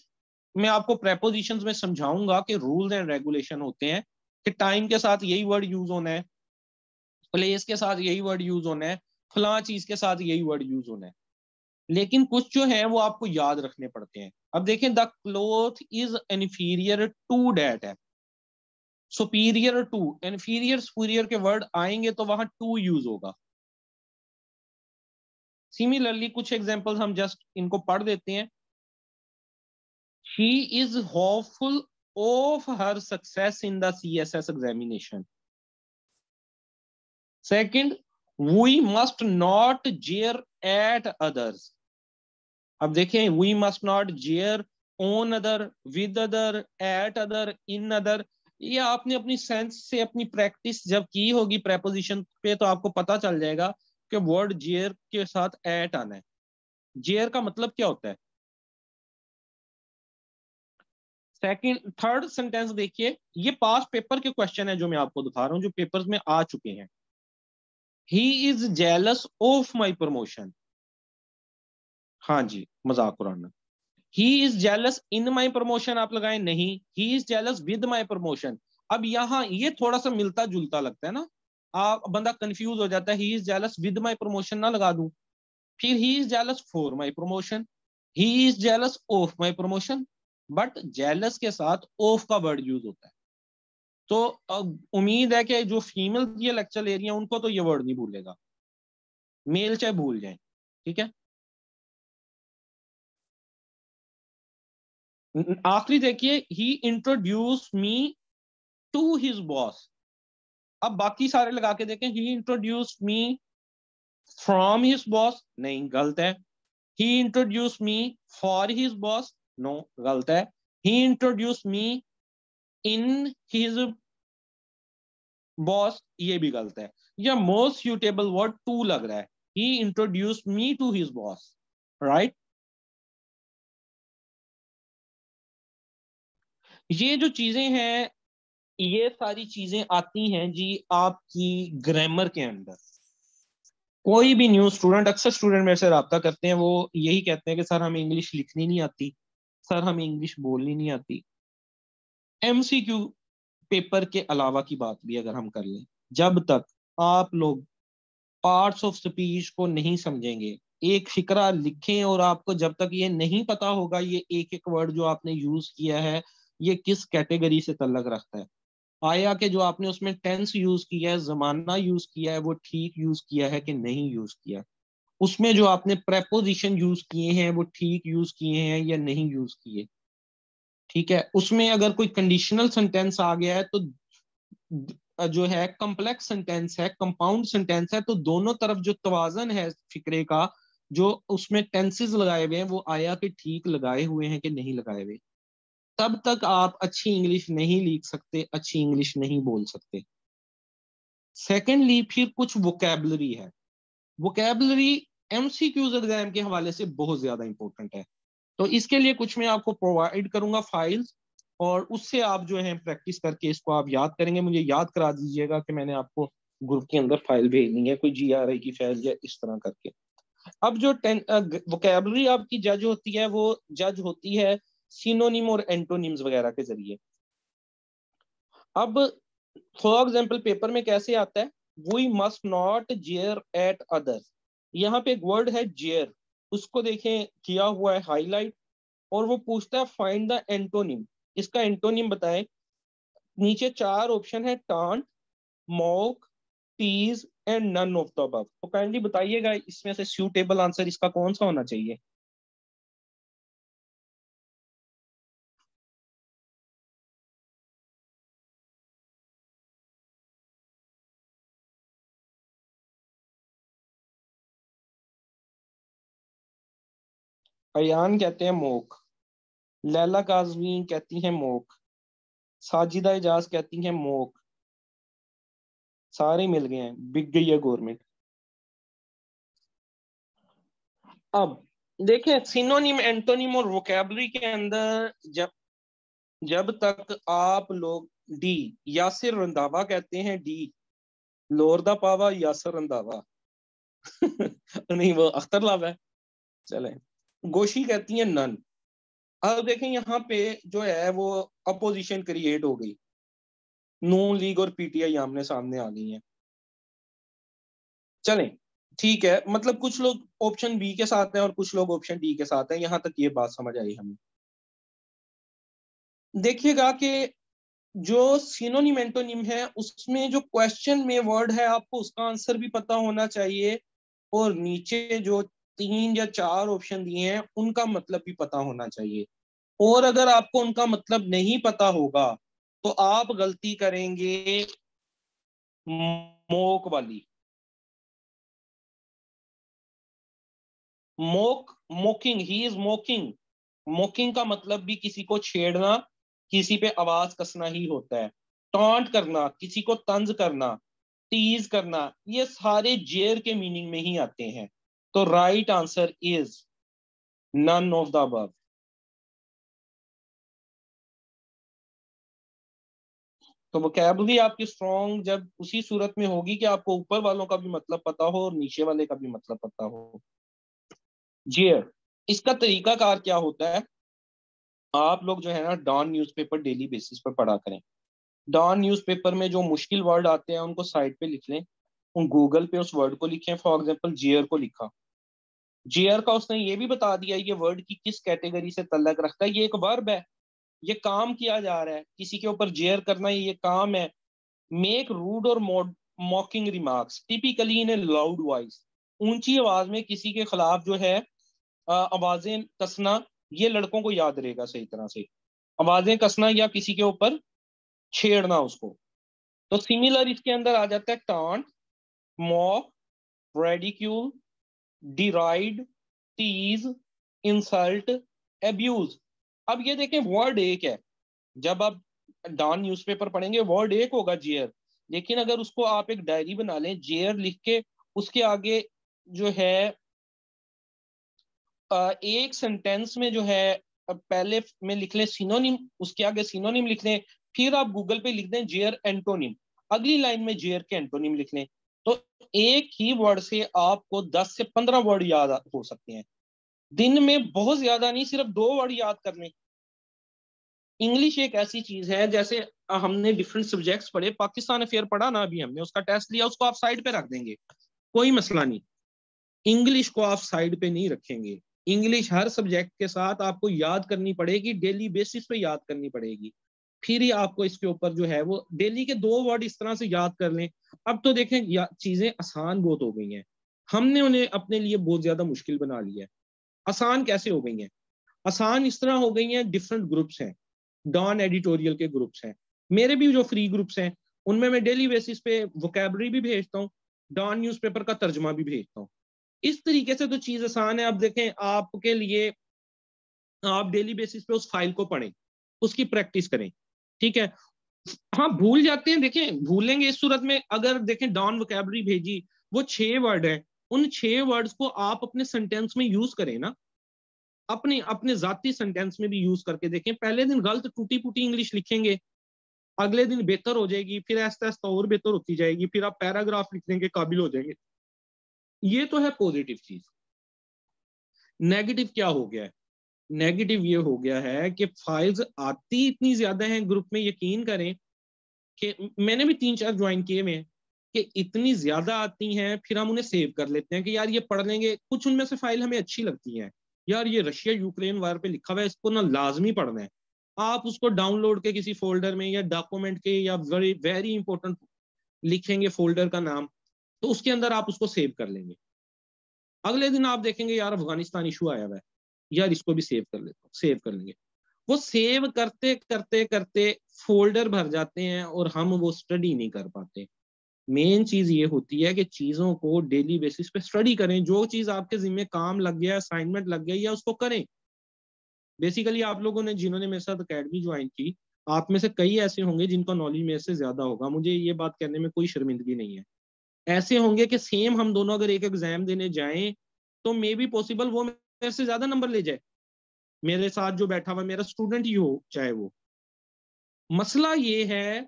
मैं आपको प्रेपोजिशन में समझाऊँगा कि रूल्स एंड रेगुलेशन होते हैं। कि टाइम के साथ यही वर्ड यूज़ होना है प्लेस के साथ यही वर्ड यूज़ होना है, फला चीज़ के साथ यही वर्ड यूज़ होना है। लेकिन कुछ जो है वो आपको याद रखने पड़ते हैं। अब देखें the cloth is inferior to that है। सुपीरियर टू इनफीरियर सुपीरियर के वर्ड आएँगे तो वहाँ टू यूज़ होगा। सिमिलरली कुछ एग्जाम्पल्स हम जस्ट इनको पढ़ देते हैं। She is hopeful success in the C S S examination second we must not jeer at others अब देखें we must not jeer on other with other at other in other ये आपने अपनी सेंस से अपनी प्रैक्टिस जब की होगी प्रेपोजिशन पे तो आपको पता चल जाएगा कि वर्ड जेयर के साथ एट आना है। जेयर का मतलब क्या होता है? सेकंड थर्ड सेंटेंस देखिए, ये पास पेपर के क्वेश्चन है जो मैं आपको दिखा रहा हूँ, जो पेपर्स में आ चुके हैं। He is jealous of my promotion हाँ जी, मज़ाक उड़ाना। He is jealous in my promotion आप लगाए, नहीं। He is jealous with my promotion अब यहाँ ये थोड़ा सा मिलता जुलता लगता है ना। आप बंदा कंफ्यूज हो जाता है he is jealous with my promotion ना लगा दू। फिर he is jealous for my promotion he is jealous of my promotion but jealous के साथ ऑफ़ का वर्ड यूज़ होता है। तो उम्मीद है कि जो फीमेल ये लेक्चर ले रही है, उनको तो ये वर्ड नहीं भूलेगा। मेल चाहे भूल जाए, ठीक है? आखिरी देखिए he introduce me to his boss अब बाकी सारे लगा के देखें he introduce me from his boss नहीं, गलत है। He introduce me for his boss no गलत है। He introduce me in his boss ये भी गलत है। या मोस्ट सुटेबल वर्ड टू लग रहा है। He introduce me to his boss right ये जो चीज़ें हैं, ये सारी चीज़ें आती हैं जी आपकी ग्रामर के अंदर। कोई भी न्यू स्टूडेंट अक्सर स्टूडेंट मेरे से रबता करते हैं, वो यही कहते हैं कि, सर, हमें इंग्लिश लिखनी नहीं आती। सर, हमें इंग्लिश बोलनी नहीं आती। एमसीक्यू पेपर के अलावा की बात भी अगर हम कर लें, जब तक आप लोग पार्ट्स ऑफ़ स्पीच को नहीं समझेंगे, एक फिक्रा लिखें और आपको जब तक ये नहीं पता होगा, ये एक एक वर्ड जो आपने यूज़ किया है, ये किस कैटेगरी से तल्लक रखता है। आया कि जो आपने उसमें टेंस यूज़ किया है, जमाना यूज़ किया है, वो ठीक यूज़ किया है कि नहीं यूज़ किया उसमें जो आपने प्रेपोजिशन यूज़ किए हैं, वो ठीक यूज़ किए हैं या नहीं यूज़ किए? ठीक है? उसमें अगर कोई कंडीशनल सेंटेंस आ गया है तो जो है कम्प्लेक्स सेंटेंस है कंपाउंड सेंटेंस है तो दोनों तरफ़ जो तवाजन है फिक्रे का, जो उसमें टेंसेस लगाए हुए हैं, वो आया कि ठीक लगाए हुए हैं कि नहीं लगाए हुए? तब तक आप अच्छी इंग्लिश नहीं लिख सकते, अच्छी इंग्लिश नहीं बोल सकते। सेकेंडली फिर कुछ वोकेबलरी है। वोकेबलरी एमसीक्यूज एग्ज़ाम के हवाले से बहुत ज़्यादा इंपॉर्टेंट है। तो इसके लिए कुछ मैं आपको प्रोवाइड करूँगा फाइल्स और उससे आप जो है प्रैक्टिस करके इसको आप याद करेंगे। मुझे याद करा दीजिएगा कि मैंने आपको ग्रुप के अंदर फ़ाइल भेजनी है, कोई जी आर आई की फ़ाइल या इस तरह करके। अब जो वोकेबलरी आपकी जज होती है, वो जज होती है सिनोनिम और एंटोनिम्स वगैरह के ज़रिए। अब फॉर एग्ज़ाम्पल पेपर में कैसे आता है? We must not jeer at others यहाँ पे एक वर्ड है जेयर उसको देखें, किया हुआ है हाईलाइट और वो पूछता है फाइंड द एंटोनिम इसका एंटोनिम बताए। नीचे चार ऑप्शन है taunt mock tease and none of the above तो काइंडली बताइएगा, इसमें से सूटेबल आंसर इसका कौन सा होना चाहिए? अयान कहते हैं मोक। लैला काजमी कहती हैं मोक। साजिदा एजाज कहती हैं मोक। सारे मिल गए हैं, बिक गई है गवर्नमेंट अब देखें सिनोनिम एंटोनिम और वोकेबलरी के अंदर जब जब तक आप लोग डी, यासिर रंधावा कहते हैं डी। लोरदा पावा, यासिर रंधावा। नहीं, वो अख्तर लाभ है। चले। गोशी कहती है नन। अब देखें यहाँ पे जो है वो अपोजिशन क्रिएट हो गई। नून लीग और पीटीआई आमने सामने आ गई हैं। चलें, ठीक है मतलब कुछ लोग ऑप्शन बी के साथ हैं और कुछ लोग ऑप्शन डी के साथ हैं। यहाँ तक ये बात समझ आई हमें। देखिएगा कि जो सिनोनिम एंटोनिम है, उसमें जो क्वेश्चन में वर्ड है, आपको उसका आंसर भी पता होना चाहिए और नीचे जो तीन या चार ऑप्शन दिए हैं, उनका मतलब भी पता होना चाहिए। और अगर आपको उनका मतलब नहीं पता होगा तो आप गलती करेंगे मोक वाली। मोक मोकिंग ही इज़ मोकिंग मोकिंग का मतलब भी किसी को छेड़ना, किसी पे आवाज़ कसना ही होता है। टॉन्ट करना, किसी को तंज करना टीज करना, ये सारे जेर के मीनिंग में ही आते हैं। तो right answer is none of the above तो वोकेबलरी आपकी स्ट्रॉन्ग जब उसी सूरत में होगी कि आपको ऊपर वालों का भी मतलब पता हो और नीचे वाले का भी मतलब पता हो। जेयर इसका तरीका कार क्या होता है? आप लोग जो है ना डॉन न्यूज़पेपर डेली बेसिस पर पढ़ा करें। डॉन न्यूज़पेपर में जो मुश्किल वर्ड आते हैं, उनको साइड पे लिख लें। उन गूगल पे उस वर्ड को लिखें फॉर एग्जांपल जियर को लिखा। जेयर का उसने ये भी बता दिया ये वर्ड की किस कैटेगरी से तल्लक रखता है, ये एक वर्ब है, ये काम किया जा रहा है, किसी के ऊपर जेयर करना ये काम है। मेक रूड और mocking remarks typically in a loud voice ऊँची आवाज़ में किसी के खिलाफ जो है आवाज़ें कसना ये लड़कों को याद रहेगा सही तरह से। आवाज़ें कसना या किसी के ऊपर छेड़ना उसको। तो सिमिलर इसके अंदर आ जाता है taunt mock ridicule deride tease insult abuse अब ये देखें वर्ड एक है। जब आप डॉन न्यूज़पेपर पढ़ेंगे वर्ड एक होगा जेयर लेकिन अगर उसको आप एक डायरी बना लें जेयर लिख के, उसके आगे जो है एक सेंटेंस में जो है पहले में लिख लें सिनोनिम उसके आगे सिनोनिम लिख लें, फिर आप गूगल पे लिख दें जेयर एंटोनिम अगली लाइन में जेयर के एंटोनिम लिख लें। तो एक ही वर्ड से आपको 10 से 15 वर्ड याद हो सकते हैं। दिन में बहुत ज़्यादा नहीं, सिर्फ़ दो वर्ड याद करने। इंग्लिश एक ऐसी चीज़ है, जैसे हमने डिफरेंट सब्जेक्ट्स पढ़े, पाकिस्तान अफेयर पढ़ा ना अभी हमने, उसका टेस्ट लिया, उसको आप साइड पे रख देंगे। कोई मसला नहीं। इंग्लिश को आप साइड पे नहीं रखेंगे। इंग्लिश हर सब्जेक्ट के साथ आपको याद करनी पड़ेगी डेली बेसिस पे याद करनी पड़ेगी। फिर ही आपको इसके ऊपर जो है वो डेली के दो वर्ड इस तरह से याद कर लें। अब तो देखें चीज़ें आसान बहुत हो गई हैं। हमने उन्हें अपने लिए बहुत ज़्यादा मुश्किल बना लिया है। आसान कैसे हो गई हैं? आसान इस तरह हो गई हैं डिफरेंट ग्रुप्स हैं। डॉन एडिटोरियल के ग्रुप्स हैं। मेरे भी जो फ्री ग्रुप्स हैं, उनमें मैं डेली बेसिस पे वोकेबरी भी भेजता हूँ डॉन न्यूज़पेपर का तर्जमा भी भेजता हूँ। इस तरीके से तो चीज़ आसान है। अब देखें, आपके लिए आप डेली बेसिस पे उस फ़ाइल को पढ़ें, उसकी प्रैक्टिस करें। ठीक है? हाँ भूल जाते हैं। देखें भूलेंगे इस सूरत में, अगर देखें डॉन वोकेबलरी भेजी, वो छह वर्ड है। उन छह वर्ड्स को आप अपने सेंटेंस में यूज़ करें ना। अपने अपने जाती सेंटेंस में भी यूज़ करके देखें। पहले दिन गलत टूटी फूटी इंग्लिश लिखेंगे। अगले दिन बेहतर हो जाएगी। फिर ऐसा ऐसा और बेहतर होती जाएगी। फिर आप पैराग्राफ लिखने के काबिल हो जाएँगे। ये तो है पॉजिटिव चीज़। नेगेटिव क्या हो गया है? नेगेटिव ये हो गया है कि फाइल्स आती इतनी ज़्यादा हैं ग्रुप में, यकीन करें कि मैंने भी तीन चार ज्वाइन किए हुए कि इतनी ज़्यादा आती हैं, फिर हम उन्हें सेव कर लेते हैं कि यार ये पढ़ लेंगे। कुछ उनमें से फ़ाइल हमें अच्छी लगती हैं। यार ये रशिया यूक्रेन वार पे लिखा हुआ है, इसको ना लाजमी पढ़ना है। आप उसको डाउनलोड के किसी फोल्डर में या डॉक्यूमेंट के या वेरी वेरी इंपॉर्टेंट लिखेंगे फोल्डर का नाम तो उसके अंदर आप उसको सेव कर लेंगे। अगले दिन आप देखेंगे, यार अफ़गानिस्तान इशू आया हुआ है। यार इसको भी सेव कर लेता हूँ सेव कर लेंगे। वो सेव करते करते करते फोल्डर भर जाते हैं और हम वो स्टडी नहीं कर पाते। मेन चीज़ ये होती है कि चीज़ों को डेली बेसिस पे स्टडी करें। जो चीज़ आपके जिम्मे काम लग गया असाइनमेंट लग गया या उसको करें। बेसिकली आप लोगों ने, जिन्होंने मेरे साथ अकेडमी ज्वाइन की, आप में से कई ऐसे होंगे जिनका नॉलेज मेरे से ज़्यादा होगा। मुझे ये बात कहने में कोई शर्मिंदगी नहीं है। ऐसे होंगे कि सेम हम दोनों अगर एक एग्ज़ाम देने जाएँ तो मे बी पॉसिबल वो मेरे से ज़्यादा नंबर ले जाए। मेरे साथ जो बैठा हुआ मेरा स्टूडेंट ही हो, चाहे वो। मसला ये है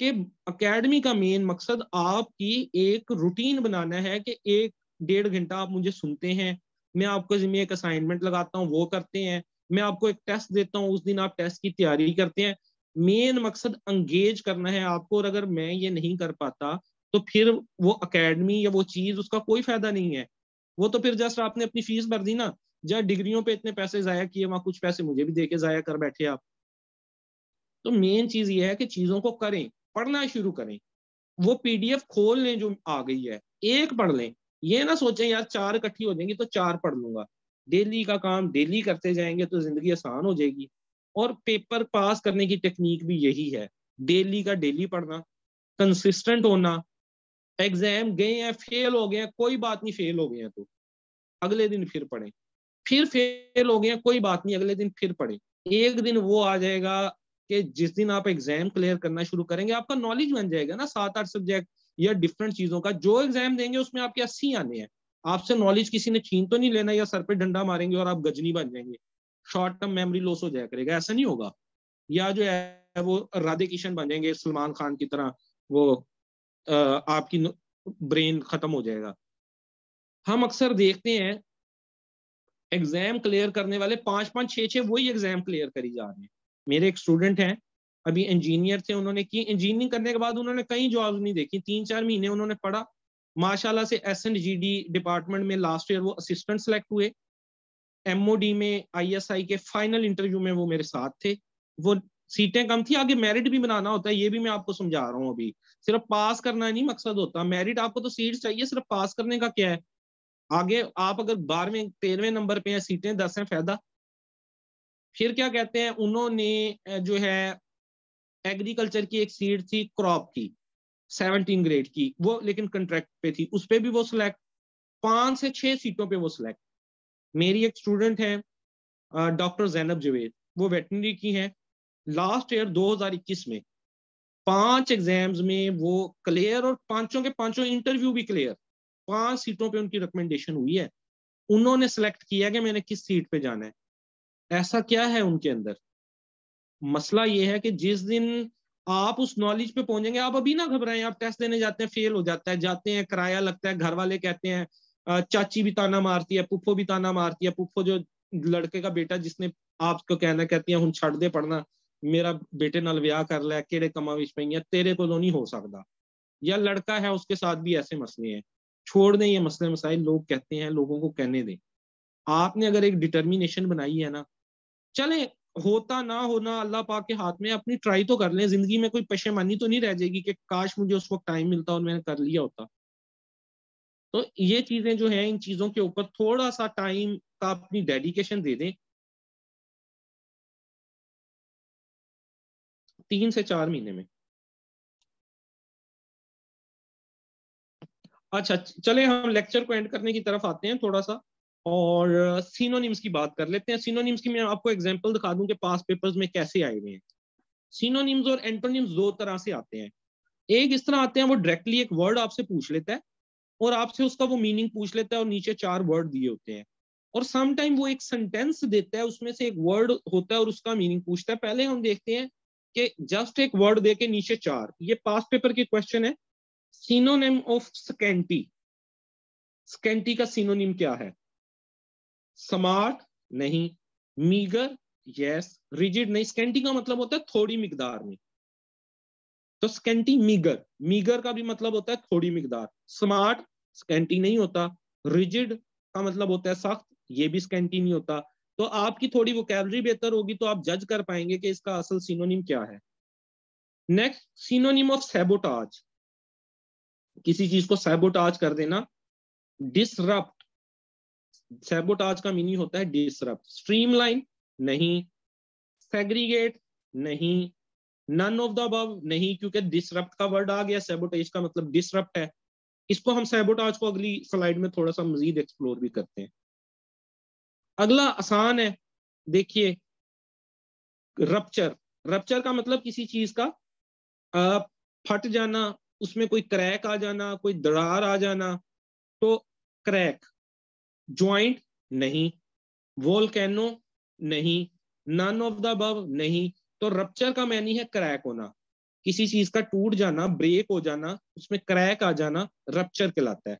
कि अकेडमी का मेन मकसद आपकी एक रूटीन बनाना है कि एक डेढ़ घंटा आप मुझे सुनते हैं। मैं आपको जिम्मे एक असाइनमेंट लगाता हूँ, वो करते हैं। मैं आपको एक टेस्ट देता हूँ, उस दिन आप टेस्ट की तैयारी करते हैं। मेन मकसद अंगेज करना है आपको और अगर मैं ये नहीं कर पाता तो फिर वो अकेडमी या वो चीज़, उसका कोई फ़ायदा नहीं है। वो तो फिर जस्ट आपने अपनी फ़ीस भर दी ना। जब डिग्रियों पे इतने पैसे जाया किए, वहाँ कुछ पैसे मुझे भी देके जाया कर बैठे आप। तो मेन चीज़ ये है कि चीज़ों को करें, पढ़ना शुरू करें। वो पीडीएफ खोल लें जो आ गई है। एक पढ़ लें। ये ना सोचें, यार, चार इकट्ठी हो जाएँगी तो चार पढ़ लूँगा। डेली का काम डेली करते जाएँगे तो ज़िंदगी आसान हो जाएगी। और पेपर पास करने की टेक्निक भी यही है। डेली का डेली पढ़ना कंसिस्टेंट होना। एग्ज़ाम गए हैं फेल हो गए हैं, कोई बात नहीं फेल हो गए हैं तो। अगले दिन फिर पढ़े। फिर फेल हो हैं कोई बात नहीं, अगले दिन फिर पढ़े। एक दिन वो आ जाएगा कि जिस दिन आप एग्ज़ाम क्लियर करना शुरू करेंगे, आपका नॉलेज बन जाएगा ना सात आठ सब्जेक्ट या डिफरेंट चीज़ों का। जो एग्ज़ाम देंगे, उसमें आपके अस्सी आने हैं। आपसे नॉलेज किसी ने छीन तो नहीं लेना, या सर पे डंडा मारेंगे और आप गजनी बन जाएँगे। शॉर्ट टर्म मेमोरी लॉस हो जाया करेगा। ऐसा नहीं होगा। या जो है, वो राधे किशन बन जाएँगे, सलमान खान की तरह, वो आपकी ब्रेन खत्म हो जाएगा। हम अक्सर देखते हैं एग्ज़ाम क्लियर करने वाले पाँच पाँच छह छह वही एग्ज़ाम क्लियर करी जा रहे हैं। मेरे एक स्टूडेंट हैं, अभी इंजीनियर थे उन्होंने की इंजीनियरिंग करने के बाद उन्होंने कई जॉब नहीं देखी, तीन चार महीने उन्होंने पढ़ा। माशाल्लाह से S N G D department में लास्ट ईयर वो असिस्टेंट सेलेक्ट हुए। एमओडी में आईएसआई के फाइनल इंटरव्यू में वो मेरे साथ थे। वो सीटें कम थी, आगे मेरिट भी बनाना होता है, ये भी मैं आपको समझा रहा हूँ अभी। सिर्फ़ पास करना नहीं मकसद होता। मेरिट आपको तो सीट चाहिए, सिर्फ़ पास करने का क्या है? आगे आप अगर बारहवें, तेरहवें नंबर पे हैं, सीटें, दस हैं फ़ायदा फिर क्या कहते हैं, उन्होंने जो है, एग्रीकल्चर की एक सीट थी, क्रॉप की, सेवनटीन ग्रेड की, वो लेकिन कंट्रैक्ट पे थी, उस पर भी वो सिलेक्ट पाँच से छह सीटों पे वो सिलेक्ट मेरी एक स्टूडेंट है डॉक्टर जैनब जवेद वो वेटनरी की है। लास्ट ईयर 2021 में, पाँच एग्ज़ाम्स में वो क्लियर और पाँचों के पाँचों इंटरव्यू भी क्लियर पाँच सीटों पे उनकी रिकमेंडेशन हुई है। उन्होंने सेलेक्ट किया कि मैंने किस सीट पे जाना है। ऐसा क्या है उनके अंदर? मसला ये है कि जिस दिन आप उस नॉलेज पे पहुँचेंगे, आप अभी ना घबराएँ, आप टेस्ट देने जाते हैं फेल हो जाता है, जाते हैं, किराया लगता है घर वाले कहते हैं चाची भी ताना मारती है पुप्पो भी ताना मारती है पुप्पो जो लड़के का बेटा जिसने आपको कहना, कहती है हूँ छड़ दे पढ़ना, मेरा बेटे नाल ब्याह कर केड़े कमा विच पई तेरे को नहीं हो सकता या लड़का है, उसके साथ भी ऐसे मसले हैं। छोड़ दें ये मसले मसाइल लोग कहते हैं, लोगों को कहने दें। आपने अगर एक डिटर्मिनेशन बनाई है ना, चले, होता ना होना अल्लाह पाक के हाथ में, अपनी ट्राई तो कर लें, ज़िंदगी में कोई पेशेमानी तो नहीं रह जाएगी कि काश मुझे उस वक्त टाइम मिलता और मैंने कर लिया होता। तो ये चीज़ें जो है, इन चीज़ों के ऊपर थोड़ा सा टाइम का अपनी डेडिकेशन दे दें। तीन से चार महीने में। अच्छा चले, हम लेक्चर को एंड करने की तरफ़ आते हैं थोड़ा सा और सीनोनिम्स की बात कर लेते हैं। सीनोनिम्स की मैं आपको एग्जांपल दिखा दूँ कि पास पेपर्स में कैसे आए हुए हैं। सीनोनिम्स और एंटोनिम्स दो तरह से आते हैं। एक इस तरह आते हैं, वो डायरेक्टली एक वर्ड आपसे पूछ लेता है और आपसे उसका वो मीनिंग पूछ लेता है और नीचे चार वर्ड दिए होते हैं। और सम टाइम वो एक सेंटेंस देता है, उसमें से एक वर्ड होता है और उसका मीनिंग पूछता है। पहले हम देखते हैं कि जस्ट एक वर्ड दे के नीचे चार, ये पास पेपर के क्वेश्चन है। सीनोनिम ऑफ़ स्कैंटी स्कैंटी का सीनोनिम क्या है? स्मार्ट नहीं. मीगर यस रिजिड नहीं. स्कैंटी का मतलब होता है थोड़ी मिकदार में. तो स्कैंटी मीगर मीगर का भी मतलब होता है थोड़ी मिकदार. स्मार्ट स्कैंटी नहीं होता. रिजिड का मतलब होता है सख्त. ये भी स्कैंटी नहीं होता. तो आपकी थोड़ी वो कैलरी बेहतर होगी तो आप जज कर पाएँगे कि इसका असल सीनोनिम क्या है. नेक्स्ट सीनोनिम ऑफ़ सेबोटाज किसी चीज़ को सैबोटाज कर देना डिसरप्ट सेबोटाज का मीनिंग होता है डिसरप्ट स्ट्रीमलाइन नहीं सेग्रीगेट नहीं नन ऑफ़ द अबव नहीं, क्योंकि डिसरप्ट का वर्ड आ गया सेबोटेज का मतलब डिसरप्ट है। इसको हम सेबोटाज को अगली स्लाइड में थोड़ा सा मजीद एक्सप्लोर भी करते हैं। अगला आसान है, देखिए रप्चर रप्चर का मतलब किसी चीज़ का फट जाना उसमें कोई क्रैक आ जाना, कोई दरार आ जाना तो क्रैक, ज्वाइंट नहीं, वोल्केनो नहीं नन ऑफ़ द बव नहीं तो रप्चर का मैनी है क्रैक होना। किसी चीज़ का टूट जाना ब्रेक हो जाना, उसमें क्रैक आ जाना रप्चर कहलाता है।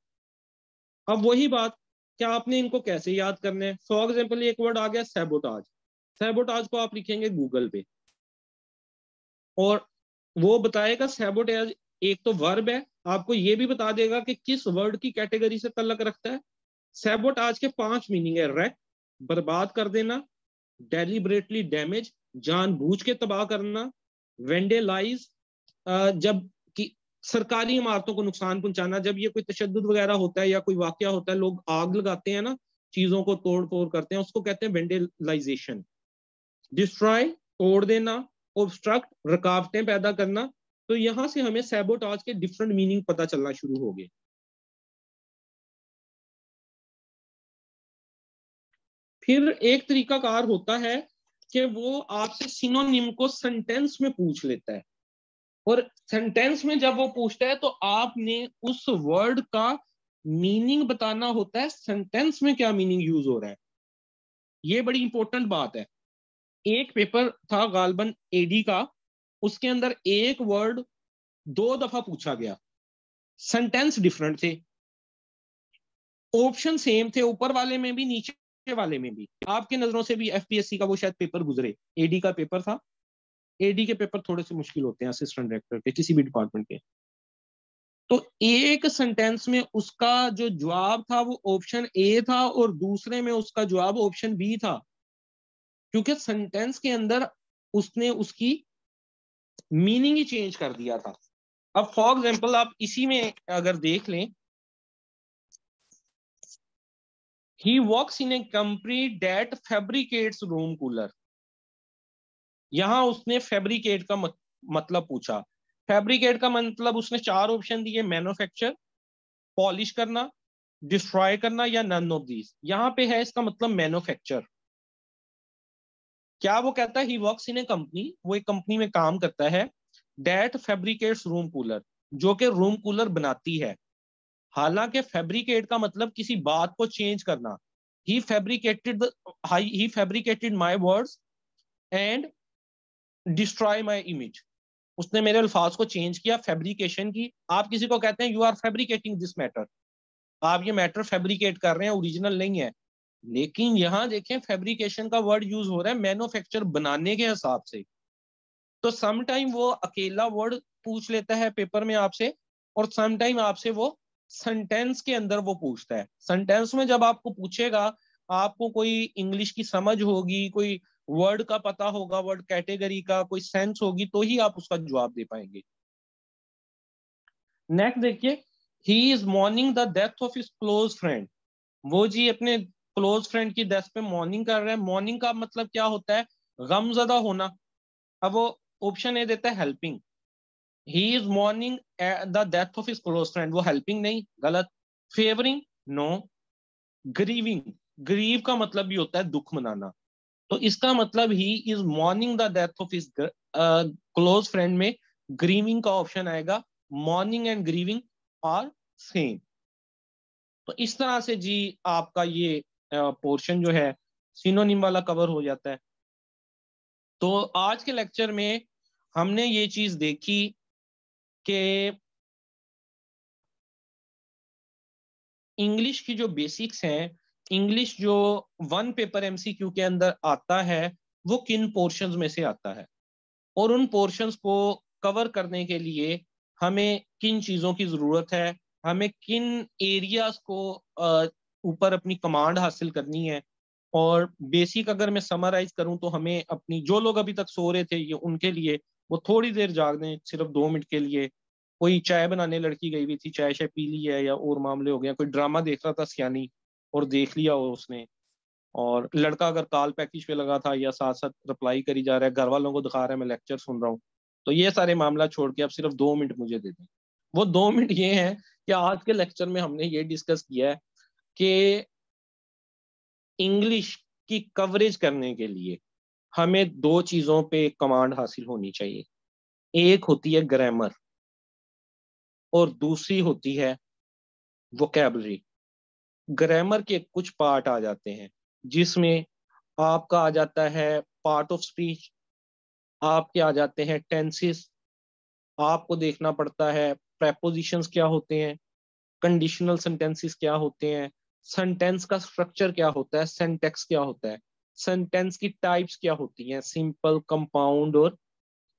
अब वही बात, क्या आपने इनको कैसे याद करने हैं? फॉर एग्ज़ाम्पल एक वर्ड आ गया सेबोटाज सेबोटाज को आप लिखेंगे गूगल पे। और वो बताएगा सेबोटाज एक तो वर्ब है, आपको ये भी बता देगा कि किस वर्ड की कैटेगरी से तलक रखता है। सेबोटाज के पाँच मीनिंग है रैक बर्बाद कर देना डेलिबरेटली डैमेज जानबूझ के तबाह करना वेंडेलाइज जब कि सरकारी इमारतों को नुकसान पहुंचाना, जब ये कोई तशद वगैरह होता है या कोई वाक्य होता है, लोग आग लगाते हैं ना, चीज़ों को तोड़ फोड़ करते हैं, उसको कहते हैं वेंडेलाइजेशन डिस्ट्रॉय तोड़ देना ऑब्स्ट्रक्ट रुकावटें पैदा करना तो यहाँ से हमें सैबोटाज के डिफरेंट मीनिंग पता चलना शुरू हो गए। फिर एक तरीका कार होता है कि वो आपसे सिनोनिम को सेंटेंस में पूछ लेता है। और सेंटेंस में जब वो पूछता है तो आपने उस वर्ड का मीनिंग बताना होता है सेंटेंस में क्या मीनिंग यूज़ हो रहा है। ये बड़ी इंपॉर्टेंट बात है। एक पेपर था गालबन एडी का उसके अंदर एक वर्ड दो दफ़ा पूछा गया। सेंटेंस डिफरेंट थे। ऑप्शन सेम थे ऊपर वाले में भी, नीचे वाले में भी। आपके नज़रों से भी एफपीएससी का वो शायद पेपर गुजरे। एडी का पेपर था। एडी के पेपर थोड़े से मुश्किल होते हैं असिस्टेंट डायरेक्टर के, किसी भी डिपार्टमेंट के। तो एक सेंटेंस में उसका जो जवाब था, वो ऑप्शन ए था और दूसरे में उसका जवाब ऑप्शन बी था। क्योंकि सेंटेंस के अंदर उसने उसकी मीनिंग ही चेंज कर दिया था। अब फॉर एग्ज़ाम्पल आप इसी में अगर देख लें he works in a company that fabricates room cooler यहाँ उसने फेब्रिकेट का मतलब पूछा। फेब्रिकेट का मतलब उसने चार ऑप्शन दिए मैन्युफैक्चर पॉलिश करना डिस्ट्रॉय करना या नन ऑफ़ दीज यहाँ पे है इसका मतलब मैन्युफैक्चर क्या वो कहता है? He works in a company वो एक कंपनी में काम करता है। डेट फैब्रिकेट्स रूम कूलर जो कि रूम कूलर बनाती है। हालाँकि फेब्रिकेट का मतलब किसी बात को चेंज करना। He fabricated he fabricated my words and destroy my image उसने मेरे अल्फाज को चेंज किया फेब्रिकेशन की। आप किसी को कहते हैं you are fabricating this matter आप ये मैटर फेब्रिकेट कर रहे हैं ओरिजिनल नहीं है। लेकिन यहाँ देखें फैब्रिकेशन का वर्ड यूज़ हो रहा है मैन्युफैक्चर बनाने के हिसाब से। तो समटाइम वो अकेला वर्ड पूछ लेता है पेपर में आपसे और समटाइम आपसे वो सेंटेंस के अंदर वो पूछता है। सेंटेंस में जब आपको पूछेगा, आपको कोई इंग्लिश की समझ होगी, कोई वर्ड का पता होगा वर्ड कैटेगरी का कोई सेंस होगी तो ही आप उसका जवाब दे पाएँगे। नेक्स्ट देखिए he is mourning the death of his close friend वो जी अपने क्लोज फ्रेंड की डेथ पे मॉर्निंग कर रहे हैं। मॉर्निंग का मतलब क्या होता है? गमजदा होना। अब वो ऑप्शन ए देता है helping. He is mourning the death of his close friend वो हेल्पिंग नहीं, गलत। Favouring no grieving. ग्रीव का मतलब भी होता है दुख मनाना। तो इसका मतलब he is mourning the death of his close friend में ग्रीविंग का ऑप्शन आएगा। Mourning and grieving are same तो इस तरह से जी आपका ये पोर्शन जो है सिनोनिम वाला कवर हो जाता है। तो आज के लेक्चर में हमने ये चीज़ देखी कि इंग्लिश की जो बेसिक्स हैं इंग्लिश जो वन पेपर एमसीक्यू के अंदर आता है, वो किन पोर्शंस में से आता है? और उन पोर्शंस को कवर करने के लिए हमें किन चीज़ों की ज़रूरत है? हमें किन एरियाज़ को ऊपर अपनी कमांड हासिल करनी है। और बेसिक अगर मैं समराइज करूँ तो हमें अपनी, जो लोग अभी तक सो रहे थे, ये उनके लिए वो थोड़ी देर जाग दें, सिर्फ़ दो मिनट के लिए। कोई चाय बनाने लड़की गई हुई थी, चाय शाय पी ली है या और मामले हो गए कोई ड्रामा देख रहा था सियानी और देख लिया हो उसने। और लड़का अगर काल पैकेज पे लगा था या साथ साथ रिप्लाई करी जा रहा है घर वालों को दिखा रहा है, मैं लेक्चर सुन रहा हूँ। तो ये सारे मामला छोड़ के अब सिर्फ़ दो मिनट मुझे दे दें। वो दो मिनट ये है कि आज के लेक्चर में हमने ये डिस्कस किया है। कि इंग्लिश की कवरेज करने के लिए हमें दो चीज़ों पे कमांड हासिल होनी चाहिए। एक होती है ग्रामर और दूसरी होती है वोकेबलरी ग्रामर के कुछ पार्ट आ जाते हैं, जिसमें आपका आ जाता है पार्ट ऑफ़ स्पीच आपके आ जाते हैं टेंसेस आपको देखना पड़ता है प्रेपोजिशंस क्या होते हैं कंडीशनल सेंटेंसेस क्या होते हैं सेंटेंस का स्ट्रक्चर क्या होता है? सेंटेक्स क्या होता है? सेंटेंस की टाइप्स क्या होती हैं? सिंपल कंपाउंड और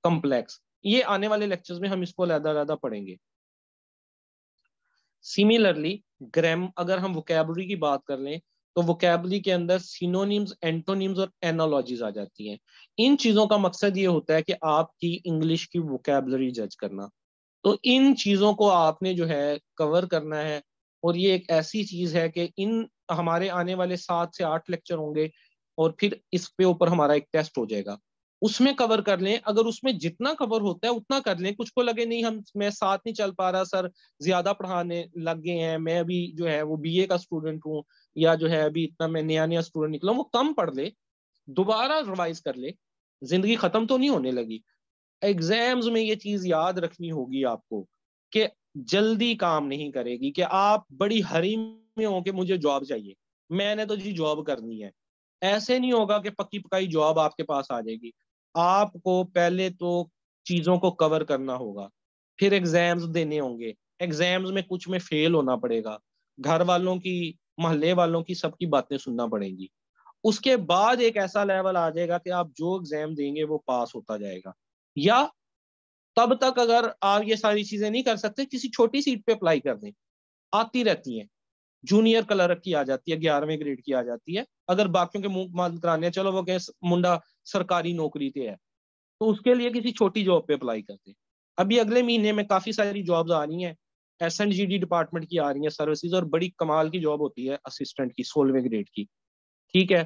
कम्प्लेक्स ये आने वाले लेक्चर्स में हम इसको अलहदा अलहदा पढ़ेंगे। सिमिलरली ग्राम अगर हम वोकेबलरी की बात कर लें तो वोकेबलरी के अंदर सिनोनिम्स एंटोनिम्स और एनोलॉजीज आ जाती हैं। इन चीज़ों का मकसद ये होता है कि आपकी इंग्लिश की वोकेबलरी जज करना। तो इन चीज़ों को आपने जो है कवर करना है और ये एक ऐसी चीज़ है कि इन हमारे आने वाले सात से आठ लेक्चर होंगे और फिर इस पे ऊपर हमारा एक टेस्ट हो जाएगा। उसमें कवर कर लें, अगर उसमें जितना कवर होता है उतना कर लें। कुछ को लगे, नहीं, हम, मैं साथ नहीं चल पा रहा, सर, ज़्यादा पढ़ाने लग गए हैं, मैं अभी जो है वो बीए का स्टूडेंट हूँ या जो है अभी इतना मैं नया नया स्टूडेंट निकला वो कम पढ़ ले, दोबारा रिवाइज कर ले। ज़िंदगी खत्म तो नहीं होने लगी। एग्ज़ाम्स में ये चीज़ याद रखनी होगी आपको कि जल्दी काम नहीं करेगी कि आप बड़ी हरी में हो कि मुझे जॉब चाहिए। मैंने तो जी जॉब करनी है। ऐसे नहीं होगा कि पक्की पकाई जॉब आपके पास आ जाएगी। आपको पहले तो चीज़ों को कवर करना होगा। फिर एग्ज़ाम्स देने होंगे। एग्ज़ाम्स में कुछ में फेल होना पड़ेगा। घर वालों की, मोहल्ले वालों की सबकी बातें सुनना पड़ेगी। उसके बाद एक ऐसा लेवल आ जाएगा कि आप जो एग्ज़ाम देंगे वो पास होता जाएगा। या तब तक अगर आप ये सारी चीज़ें नहीं कर सकते, किसी छोटी सीट पे अप्लाई कर दें आती रहती हैं। जूनियर कलर की आ जाती है, ग्यारहवें ग्रेड की आ जाती है। अगर बाकियों के मुँह माल कराने चलो वो कहे, मुंडा सरकारी नौकरी पे है। तो उसके लिए किसी छोटी जॉब पे अप्लाई करते अभी अगले महीने में काफ़ी सारी जॉब्स आ रही हैं। S and G D department की आ रही है सर्विसेज़ और बड़ी कमाल की जॉब होती है असिस्टेंट की, सोलहवें ग्रेड की। ठीक है?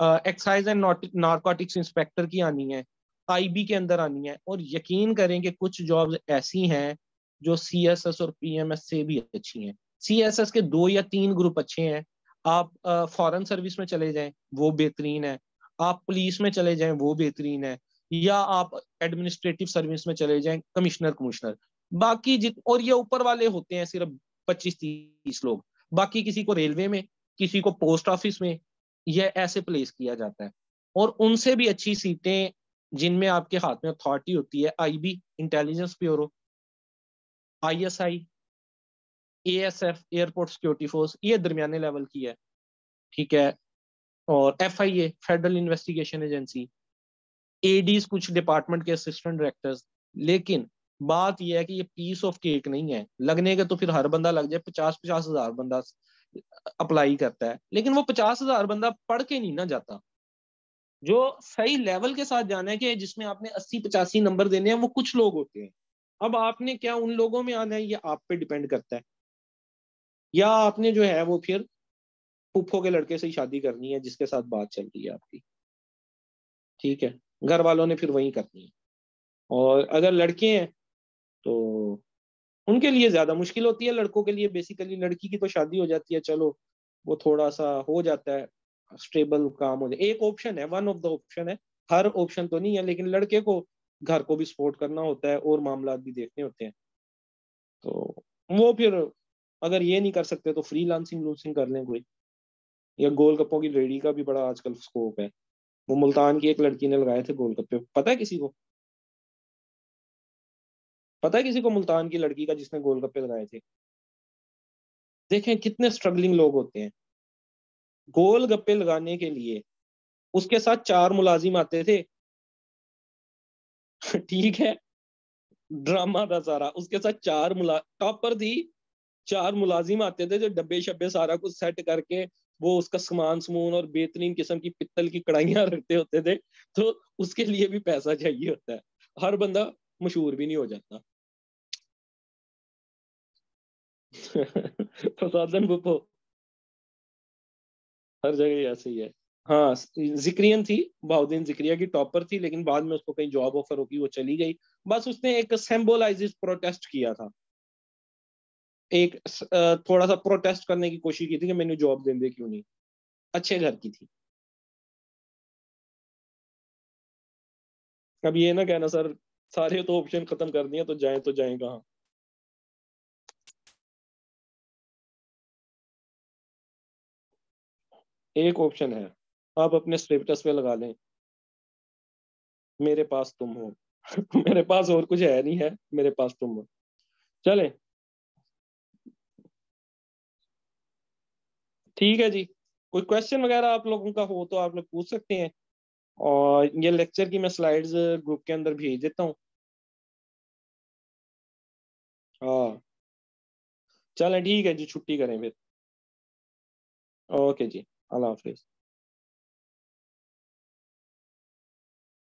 एक्साइज एंड नार्कोटिक्स इंस्पेक्टर की आनी है। आईबी के अंदर आनी है और यकीन करें कि कुछ जॉब्स ऐसी हैं जो सीएसएस और पीएमएस से भी अच्छी हैं। सीएसएस के दो या तीन ग्रुप अच्छे हैं। आप फॉरेन सर्विस में चले जाएँ, वो बेहतरीन है। आप पुलिस में चले जाएँ, वो बेहतरीन है। या आप एडमिनिस्ट्रेटिव सर्विस में चले जाएँ कमिश्नर कमिश्नर बाकी जित, और ये ऊपर वाले होते हैं सिर्फ़ पच्चीस तीस लोग। बाकी किसी को रेलवे में, किसी को पोस्ट ऑफ़िस में यह ऐसे प्लेस किया जाता है। और उनसे भी अच्छी सीटें जिनमें आपके हाथ में अथॉरिटी होती है IB intelligence bureau ISI ASF airport security force ये दरमियाने लेवल की है, ठीक है? और F I A federal investigation agency ADs कुछ डिपार्टमेंट के असिस्टेंट डायरेक्टर्स लेकिन बात यह है कि ये पीस ऑफ़ केक नहीं है। लगने के तो फिर हर बंदा लग जाए पचास पचास हज़ार बंदा अप्लाई करता है, लेकिन वो पचास हज़ार बंदा पढ़ के नहीं ना जाता। जो सही लेवल के साथ जाना है कि जिसमें आपने अस्सी पचासी नंबर देने हैं, वो कुछ लोग होते हैं। अब आपने क्या उन लोगों में आना है, ये आप पे डिपेंड करता है। या आपने जो है, वो फिर फूफो के लड़के से ही शादी करनी है, जिसके साथ बात चल रही है आपकी। ठीक है? घर वालों ने फिर वही करनी है। और अगर लड़के हैं तो उनके लिए ज़्यादा मुश्किल होती है, लड़कों के लिए। बेसिकली लड़की की तो शादी हो जाती है, चलो, वो थोड़ा सा हो जाता है। स्टेबल काम हो जाए। एक ऑप्शन है वन ऑफ़ द ऑप्शन है। हर ऑप्शन तो नहीं है, लेकिन लड़के को घर को भी सपोर्ट करना होता है और मामला भी देखने होते हैं। तो वो फिर अगर ये नहीं कर सकते तो फ्री लांसिंग लूसिंग कर लें कोई। या गोल कप्पों की रेडी का भी बड़ा आजकल स्कोप है। वो मुल्तान की एक लड़की ने लगाए थे गोल कप्पे पता है किसी को? पता है किसी को मुल्तान की लड़की का जिसने गोल गप्पे लगाए थे? देखें कितने स्ट्रगलिंग लोग होते हैं। गोल गप्पे लगाने के लिए उसके साथ चार मुलाजिम आते थे। ठीक है। ड्रामा था सारा। उसके साथ चार मुला, टॉपर थी। चार मुलाजिम आते थे जो डब्बे शब्बे सारा कुछ सेट करके वो उसका सामान, समून और बेहतरीन किस्म की पित्तल की कढ़ाइयाँ रखते होते थे। तो उसके लिए भी पैसा चाहिए होता है। हर बंदा मशहूर भी नहीं हो जाता। फसादन बुपो। हर जगह ऐसे ही है। हाँ जिक्रियन थी बाउद्दीन जिक्रिया की टॉपर थी, लेकिन बाद में उसको कहीं जॉब ऑफ़र होगी, वो चली गई। बस उसने एक सिंबलाइज प्रोटेस्ट किया था। एक थोड़ा सा प्रोटेस्ट करने की कोशिश की थी कि मैंने जॉब दे दे क्यों नहीं। अच्छे घर की थी। अब ये ना कहना, सर, सारे तो ऑप्शन खत्म कर दिए तो जाए तो जाए कहाँ? एक ऑप्शन है। आप अपने स्टेटस पे लगा लें। मेरे पास तुम हो। मेरे पास और कुछ है नहीं है। मेरे पास तुम हो। चले। ठीक है जी। कोई क्वेश्चन वगैरह आप लोगों का हो तो आप लोग पूछ सकते हैं। और ये लेक्चर की मैं स्लाइड्स ग्रुप के अंदर भेज देता हूँ। हाँ। चलें, ठीक है जी। छुट्टी करें फिर। ओके जी। अल्लाह हाफिज़